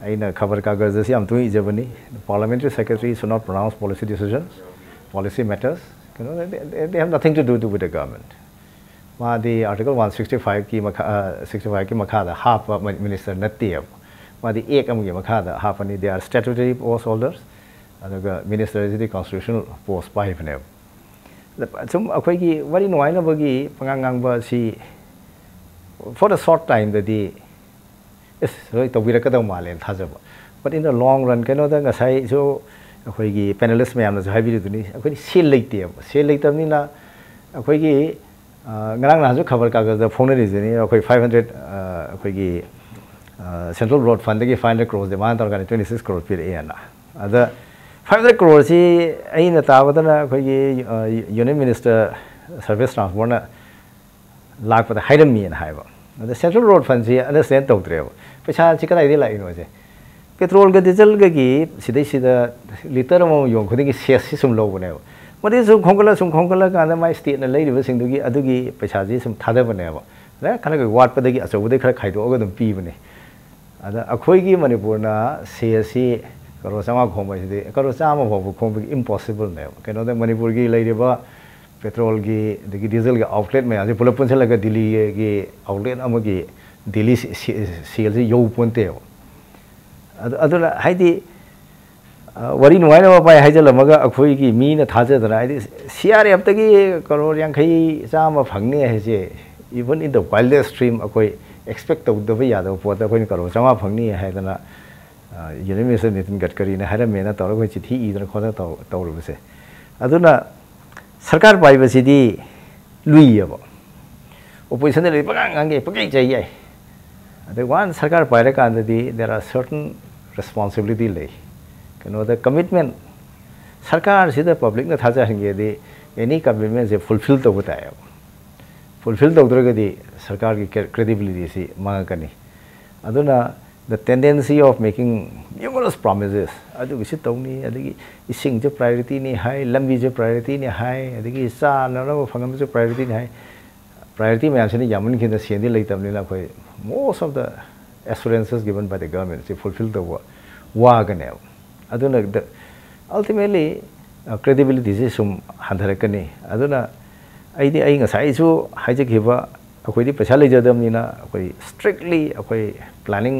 S3: aina khabar kagaz jasi am tui jabani parliamentary secretary should not pronounce policy decisions policy matters you know they, they have nothing to do, do with the government ma the article 165 ki makha uh, 65 ki makha da half minister natti ab ma the ek am ki makha da half ani they are statutory post holders aduga minister is the constitutional post pai phne की worry नुवाइना बगी पंगांग गांग बा सी for the short time ददी इस रोई तबिरकदौ माले थाजब but in the long run canoe दा ngasai जो अखोई की panelist ma'am जो हाइबिरुदनी अखोई सेल लेते सेल लेतबनिना अखोई की ngarang na ju khabar ka ga phone ni jeni akhoi 500 akhoi gi central road fund gi 500 crores demand tar ga 26 crore pir e na ada 500 crore si ai na ta ba na akhoi gi union minister service transport na lak pa hairam mi na hai ba ada central road fund si understand tau tre ba paisa chi ka dai lai no je petrol ga diesel ga gi sidai sida liter mo yong khudi gi ses si sum lo ba ne ꯃꯗꯤ ꯁꯨꯝ ꯈꯣꯡꯒꯠꯂ ꯁꯨꯝ ꯈꯣꯡꯒꯠꯂꯀꯥꯟꯗ ꯃꯥꯏ ꯁ꯭ꯇꯦꯠꯅ ꯂꯩꯔꯤꯕꯁꯤꯡꯗꯨꯒꯤ ꯑꯗꯨꯒꯤ ꯄꯩꯁꯥꯁꯤ ꯁꯨꯝ ꯊꯥꯗꯕꯅꯦꯕ ꯑꯗ ꯈꯔ ꯋꯥꯠꯄꯗꯒꯤ ꯑꯆꯧꯕꯗꯒꯤ ꯈꯔ ꯈꯥꯏꯗꯣꯛꯑꯒ ꯑꯗꯨꯝ ꯄꯤꯕꯅꯦ ꯑꯗ ꯑꯩꯈꯣꯏꯒꯤ ꯃꯅꯤꯄꯨꯔꯅ ꯁꯦꯜꯁꯤ ꯀꯔꯣ ꯆꯥꯝꯃꯉꯥ ꯈꯣꯝꯕꯁꯤꯗꯤ ꯀꯔꯣ ꯆꯥꯝꯃ ꯐꯥꯎꯕ ꯈꯣꯝꯕꯒꯤ ꯏꯝꯄꯣꯁꯤꯕꯜꯅꯦꯕ ꯀꯩꯅꯣꯗ ꯃꯅꯤꯄꯨꯔꯒꯤ ꯂꯩꯔꯤꯕ ꯄꯦꯇ꯭ꯔꯣꯜꯒꯤ ꯑꯗꯒꯤ ꯗꯤꯖꯜꯒꯤ ꯑꯥꯎꯠꯂꯦꯠ ꯃꯌꯥꯝꯁꯤ ꯄꯨꯂꯞ ꯄꯨꯟꯁꯤꯜꯂꯒ ꯗꯤꯜꯂꯤꯒꯤ ꯑꯥꯎꯠꯂꯦꯠ ꯑꯃꯒꯤ ꯗꯤꯜꯂꯤ ꯁꯦꯜꯁꯤ ꯌꯧ ꯄꯣꯟꯇꯦꯕ ꯑꯗꯨꯅ ꯍꯥꯏꯗꯤ वरी नुआइना पाई हाइजलमगा अखोइगी मीना थाजदना आइदि सीआरएफ तगी करोड़ यांखई चाम फंगने हैसे even in the wildest stream अखोइ expect तौदब Yadav पोत अखोइ करोड़ चामा फंगनी हैदना ꯌꯨꯅꯤꯌꯟ ꯃꯤꯅꯤꯁꯇꯔ ꯅꯤꯇꯤꯟ ꯒꯠꯀꯔꯤꯅ ꯍꯥꯏꯔꯝꯃꯦꯅ ꯇꯧꯔꯒ ꯑꯩꯈꯣꯏ ꯆꯤꯊꯤ ꯏꯗꯅ ꯈꯣꯠꯇꯅ ꯇꯧꯔꯨꯕꯁꯦ ꯑꯗꯨꯅ ꯁꯔꯀꯥꯔ ꯄꯥꯏꯕꯁꯤꯗꯤ ꯂꯨꯏꯌꯦꯕ ꯑꯣꯄꯣꯖꯤꯁꯟꯗ ꯂꯩ ꯄꯪꯉꯥꯡ ꯉꯥꯡꯒꯦ ꯄꯪꯀꯩ ꯆꯩ ꯌꯥꯏ ꯑꯗꯩ ꯋꯥꯟ ꯁꯔꯀꯥꯔ ꯄꯥꯏꯔꯀꯥꯟꯗꯗꯤ ꯗꯦꯔ ꯑꯥꯔ ꯁꯔꯇꯟ ꯔꯦꯁꯄꯣꯟꯁꯤꯕꯤꯂꯤꯇꯤ ꯂꯩ ꯀꯩꯅꯣꯗ ꯀꯃꯤꯠꯃꯦꯟ ꯁꯔꯀꯥꯔꯁꯤꯗ ꯄꯕ꯭ꯂꯤꯛꯅ ꯊꯥꯖꯍꯟꯒꯦꯗꯤ ꯑꯦꯅꯤ ꯀꯃꯤꯠꯃꯦꯟꯁꯦ ꯐꯨꯜꯐꯤꯜ ꯇꯧꯕ ꯇꯥꯏꯌꯦꯕ ꯐꯨꯜꯐꯤꯜ ꯇꯧꯗ꯭ꯔꯒꯗꯤ ꯁꯔꯀꯥꯔꯒꯤ the tendency of making numerous promises adu gisi tongni adigi ising je priority ni hai lambi je priority ni hai adigi sa na na phangam je priority ni hai priority mayam sini yamun kin da sendi leitamni la khoi most of the assurances given by the government to fulfill the work wagane aduna the ultimately uh, credibility je sum handharakani aduna aidi ai ngasai chu haijekhiba akhoi di paisa leijadamni na akhoi strictly akhoi planning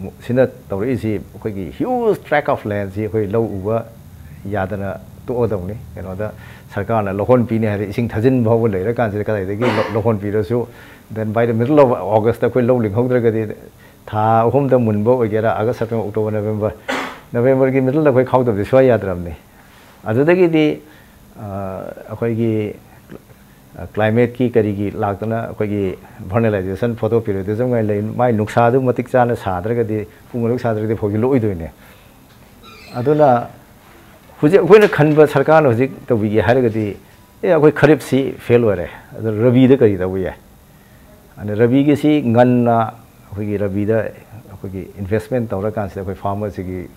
S3: di akhoi gi climate ki kari gi lakdana akhoi gi vulneralization photo periodism ngai lai mai nuksa du matik chana sadra ga di pung ruk sadra di phogi loi doi ne aduna to bi gi har ga di e akhoi kharip si fail ore adu rabi da kari da bu ya ane rabi gi si ngan na akhoi gi rabi da akhoi gi investment tawra kan si akhoi farmer si gi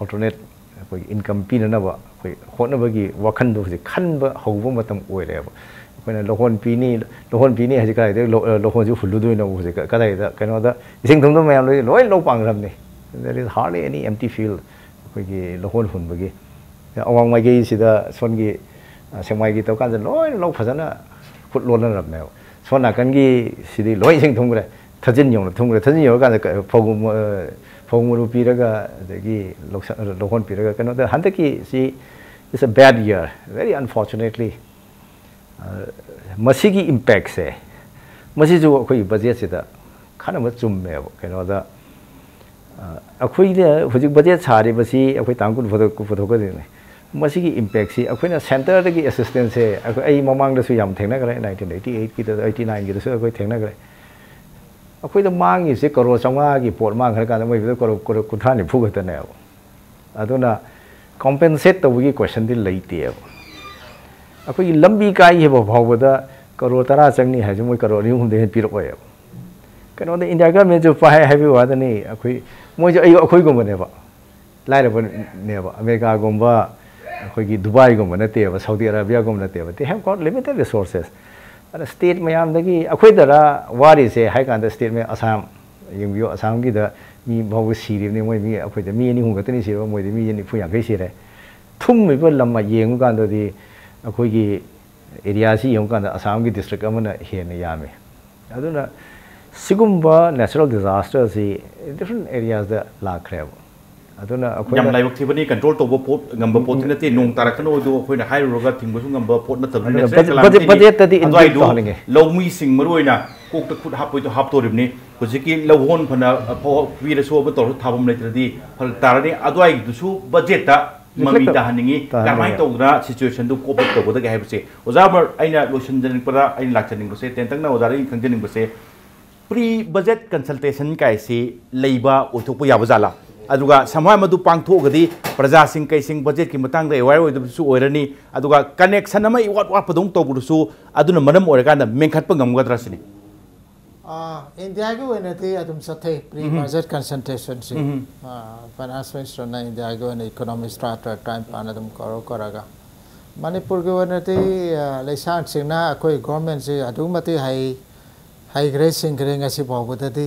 S3: alternate akhoi income pin na ba akhoi hotna ba gi wakhan do huji khan ba hauba matam oire ba ꯑꯩꯈꯣꯏꯅ ꯂꯧꯍꯣꯟ ꯄꯤꯅꯤ ꯂꯧꯍꯣꯟ ꯄꯤꯅꯤ ꯍꯥꯏꯁꯤ ꯀꯗꯥꯏꯗ ꯂꯧꯍꯣꯟꯁꯤ ꯍꯨꯜꯂꯨꯗꯣꯏꯅꯣ ꯍꯧꯖꯤꯛ ꯀꯗꯥꯏꯗ ꯀꯩꯅꯣꯗ ꯏꯁꯤꯡ ꯊꯨꯝꯗ ꯃꯌꯥꯝ ꯂꯣꯏ ꯂꯣꯏ ꯂꯧ ꯄꯥꯡꯈ꯭ꯔꯕꯅꯤ ꯗꯦꯔ ꯏꯁ ꯍꯥꯔꯂꯤ ꯑꯦꯅꯤ ꯑꯦꯝꯇꯤ ꯐꯤꯜ ꯑꯩꯈꯣꯏꯒꯤ ꯂꯧꯍꯣꯟ ꯍꯨꯟꯕꯒꯤ ꯑꯋꯥꯡ ꯃꯥꯏꯀꯩꯁꯤꯗ ꯁꯣꯟꯒꯤ ꯁꯦꯛꯃꯥꯏꯒꯤ ꯇꯧꯀꯥꯟꯗ ꯂꯣꯏꯅ ꯂꯧ ꯐꯖꯅ ꯈꯨꯠ ꯂꯣꯟꯅꯔꯕꯅꯦꯕ ꯁꯣꯟ ꯅꯥꯀꯟꯒꯤ ꯁꯤꯗꯤ ꯂꯣꯏ ꯏꯁꯤꯡ ꯊꯨꯝꯈ꯭ꯔꯦ ꯊꯥꯖꯤꯟ ꯌꯧꯅ ꯊꯨꯝꯈ꯭ꯔꯦ ꯊꯥꯖꯤꯟ ꯌꯧꯔꯀꯥꯟꯗ ꯐꯧ ꯐꯧ ꯃꯔꯨ ꯄꯤꯔꯒ ꯑꯗꯒꯤ ꯂꯧꯍꯣꯟ ꯄꯤꯔꯒ ꯀꯩꯅꯣꯗ ꯍꯟꯗꯛꯀꯤ ꯁꯤ it's a bad year very unfortunately ꯃꯁꯤꯒꯤ ꯏꯝꯄꯦꯛꯁꯦ ꯃꯁꯤꯁꯨ ꯑꯩꯈꯣꯏꯒꯤ ꯕꯖꯦꯠꯁꯤꯗ ꯈꯟꯅꯕ ꯆꯨꯝꯃꯦꯕ ꯀꯩꯅꯣꯗ ꯑꯩꯈꯣꯏꯅ ꯍꯧꯖꯤꯛ ꯕꯖꯦꯠ ꯁꯥꯔꯤꯕꯁꯤ ꯑꯩꯈꯣꯏ ꯇꯥꯡ ꯀꯨꯟ ꯄꯨꯊꯣꯛꯀꯗꯣꯏꯅꯤ ꯃꯁꯤꯒꯤ ꯏꯝꯄꯦꯛꯁꯤ ꯑꯩꯈꯣꯏꯅ ꯁꯦꯟꯇꯔꯗꯒꯤ ꯑꯦꯁꯤꯁꯇꯦꯟꯁꯁꯦ ꯑꯩꯈꯣꯏ ꯑꯩ ꯃꯃꯥꯡꯗꯁꯨ ꯌꯥꯝ ꯊꯦꯡꯅꯈ꯭ꯔꯦ ꯅꯥꯏꯟꯇꯤꯟ ꯑꯩꯠꯇꯤ ꯑꯩꯠꯀꯤꯗ ꯑꯩꯠꯇꯤ ꯅꯥꯏꯟꯒꯤꯗꯁꯨ ꯑꯩꯈꯣꯏ ꯊꯦꯡꯅꯈ꯭ꯔꯦ ꯑꯩꯈꯣꯏꯗ ꯃꯥꯡꯉꯤꯁꯦ ꯀꯔꯣꯔ ꯆꯥꯝꯃꯉꯥꯒꯤ ꯄꯣꯠ ꯃꯥꯡꯈ꯭ꯔꯀꯥꯟꯗ ꯃꯣꯏꯗ ꯀꯔꯣꯔ ꯀꯨꯟꯊ꯭ꯔꯥ ꯅꯤꯐꯨ ꯈꯛꯇꯅꯦꯕ ꯑꯗꯨꯅ ꯀꯣꯝꯄꯦꯟꯁꯦꯠ ꯇꯧꯕꯒꯤ ꯀꯣꯏꯁꯟꯗꯤ ꯂꯩꯇꯦꯕ ꯑꯩꯈꯣꯏꯒꯤ ꯂꯝꯕꯤ ꯀꯥꯏꯈꯤꯕ ꯐꯥꯎꯕꯗ ꯀꯔꯣꯔ ꯇꯔꯥ ꯆꯪꯅꯤ ꯍꯥꯏꯁꯦ ꯃꯣꯏ ꯀꯔꯣꯔ ꯑꯅꯤ ꯑꯍꯨꯝꯗ ꯍꯦꯟꯅ ꯄꯤꯔꯛꯑꯣꯏꯕ ꯀꯩꯅꯣꯗ ꯏꯟꯗꯤꯌꯥ ꯒꯚꯔꯟꯃꯦꯟꯁꯨ ꯄꯥꯏ ꯍꯥꯏꯕꯒꯤ ꯋꯥꯗꯅꯤ ꯑꯩꯈꯣꯏ ꯃꯣꯏꯁꯨ ꯑꯩ ꯑꯩꯈꯣꯏꯒꯨꯝꯕꯅꯦꯕ ꯂꯥꯏꯔꯕꯅꯦꯕ ꯑꯃꯦꯔꯤꯀꯥꯒꯨꯝꯕ ꯑꯩꯈꯣꯏꯒꯤ ꯗꯨꯕꯥꯏꯒꯨꯝꯕ ꯅꯠꯇꯦꯕ ꯁꯥꯎꯗꯤ ꯑꯔꯥꯕꯤꯌꯥꯒꯨꯝꯕ ꯅꯠꯇꯦꯕ the have got limited resources အဲ့ state မယမ်းတကြီးအခွေတရာဝါရီစေဟိုက်ကန်တဲ့ state မအဆမ်ယင်ပြောအဆမ်ကြီးတဲ့มีบ่าวสีริมนี่มวยมีอภวยแต่
S1: มีนี่หุงก็ตะนี่สีบ่มวยดิมีนี่ผู้อ
S3: ยากเก
S1: ษียได้ทุ่มมีบ่ลํามาเยงกันตัวที่อภวย
S3: กี่เอเรียสียงกันอสามกี่ดิสตริกมันเห็นยามอะนั้นสิกุมบ่ natural disaster สิ different areas ละครบ ꯑꯗꯨꯅ ꯑꯩꯈꯣꯏ ꯌꯥꯝ
S1: ꯂꯥꯏꯕꯛ ꯊꯤꯕꯅꯤ ꯀꯟꯇ꯭ꯔꯣꯜ ꯇꯧꯕ ꯄꯣꯠ ꯉꯝꯕ ꯄꯣꯠꯇꯤ ꯅꯠꯇꯦ ꯅꯣꯡ ꯇꯥꯔꯛꯀꯅꯣ ꯑꯗꯨ ꯑꯩꯈꯣꯏꯅ ꯍꯥꯏꯔꯨꯔꯒ ꯊꯤꯡꯕꯁꯨ ꯉꯝꯕ ꯄꯣꯠ ꯅꯠꯇꯕꯅꯤ ꯕꯖꯦꯠꯇꯗꯤ
S3: ꯏꯟꯚꯦꯁꯠ ꯇꯧꯍꯟꯅꯤꯡꯉꯦ
S1: ꯂꯧꯃꯤꯁꯤꯡ ꯃꯔꯨꯑꯣꯏꯅ ꯀꯣꯛꯇ ꯈꯨꯠ ꯍꯥꯞꯄꯣꯏꯗꯣ ꯍꯥꯞꯇꯣꯔꯤꯕꯅꯤ ꯍꯧꯖꯤꯛꯀꯤ ꯂꯧꯍꯣꯟ ꯐꯅ ꯐꯧ ꯄꯤꯔꯁꯨ ꯑꯃ ꯇꯧꯔꯁꯨ ꯊꯥꯐꯝ ꯂꯩꯇ꯭ꯔꯗꯤ ꯐꯔꯛ ꯇꯥꯔꯅꯤ ꯑꯗꯨꯋꯥꯏꯒꯤꯗꯨꯁꯨ ꯕꯖꯦꯠꯇ ꯃꯃꯤ ꯇꯥꯍꯟꯅꯤꯡꯉꯤ ꯀꯔꯝꯍꯥꯏꯅ ꯇꯧꯗꯅ ꯁꯤꯆꯨꯋꯦꯁꯟꯗꯨ ꯀꯣꯞ ꯑꯞ ꯇꯧꯒꯗꯒꯦ ꯍꯥꯏꯕꯁꯦ ꯑꯣꯖꯥ ꯑꯩꯅ ꯂꯣꯏꯁꯤꯟꯖꯅꯤꯡꯕꯗ ꯑꯩꯅ ꯂꯥꯛꯆꯅꯤꯡꯕꯁꯦ ꯇꯦꯟꯇꯪꯅ ꯑꯣꯖꯥꯗ ꯑꯩꯅ ꯈꯪꯖꯅꯤꯡꯕꯁꯦ ꯄ꯭ꯔꯤ ꯕꯖꯦꯠ ꯀꯟꯁꯜꯇꯦꯁꯟ ꯀꯥꯏꯁꯤ ꯂꯩꯕ ꯑꯣꯏꯊꯣꯛꯄ ꯌꯥꯕ ꯖꯥꯠꯂꯥ समय पाथोगी प्रजा सिंह कई सिंह बजे की मांग एवायर कनेक्शन इवाद वाद तब अदरकान मेखप गमग्रासी
S2: इंडिया की होने चथे प्री बजट कंसंट्रेशन से फाइनेंस मिनिस्टर ने इंडिया की होने इकोनॉमी स्ट्राटर टाइम पान करो कर मणिपुर की होने लेसा अखोई गोरमेंट से हाई हाई ग्रे सिंग्रे बोदी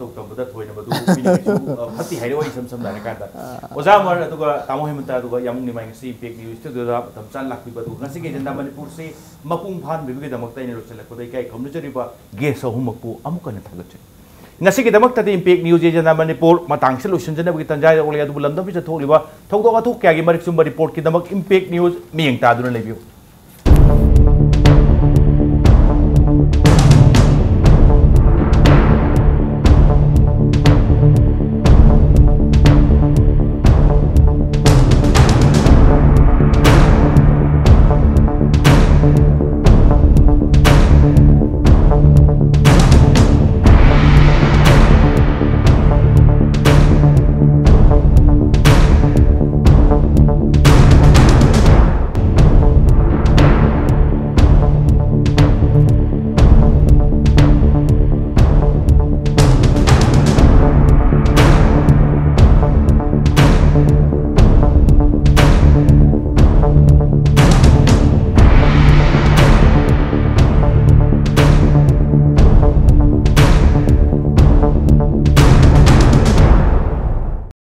S1: फत्ती हाइरवा इसम सम दाने का ओजा मर तो तामो हेमंत तो यामुंग निमाय से पेक न्यूज़ तो दो तम चान लाख भी बदु नसे के जंदा मणिपुर से मपुंग फान बिबगे दमक तैने रोसे लको दे काय खमनु जरिबा गेस हो मपु अमुक ने थागचे नसे के दमक तदे इंपैक्ट न्यूज़ जंदा मणिपुर मतांग से लोशन जने बगे तंजा ओले अदु लंदम भी थोलिबा थोक दो थोक क्या की मरिक सुम रिपोर्ट के दमक इंपैक्ट न्यूज़ मियंग ता दुने लेबियो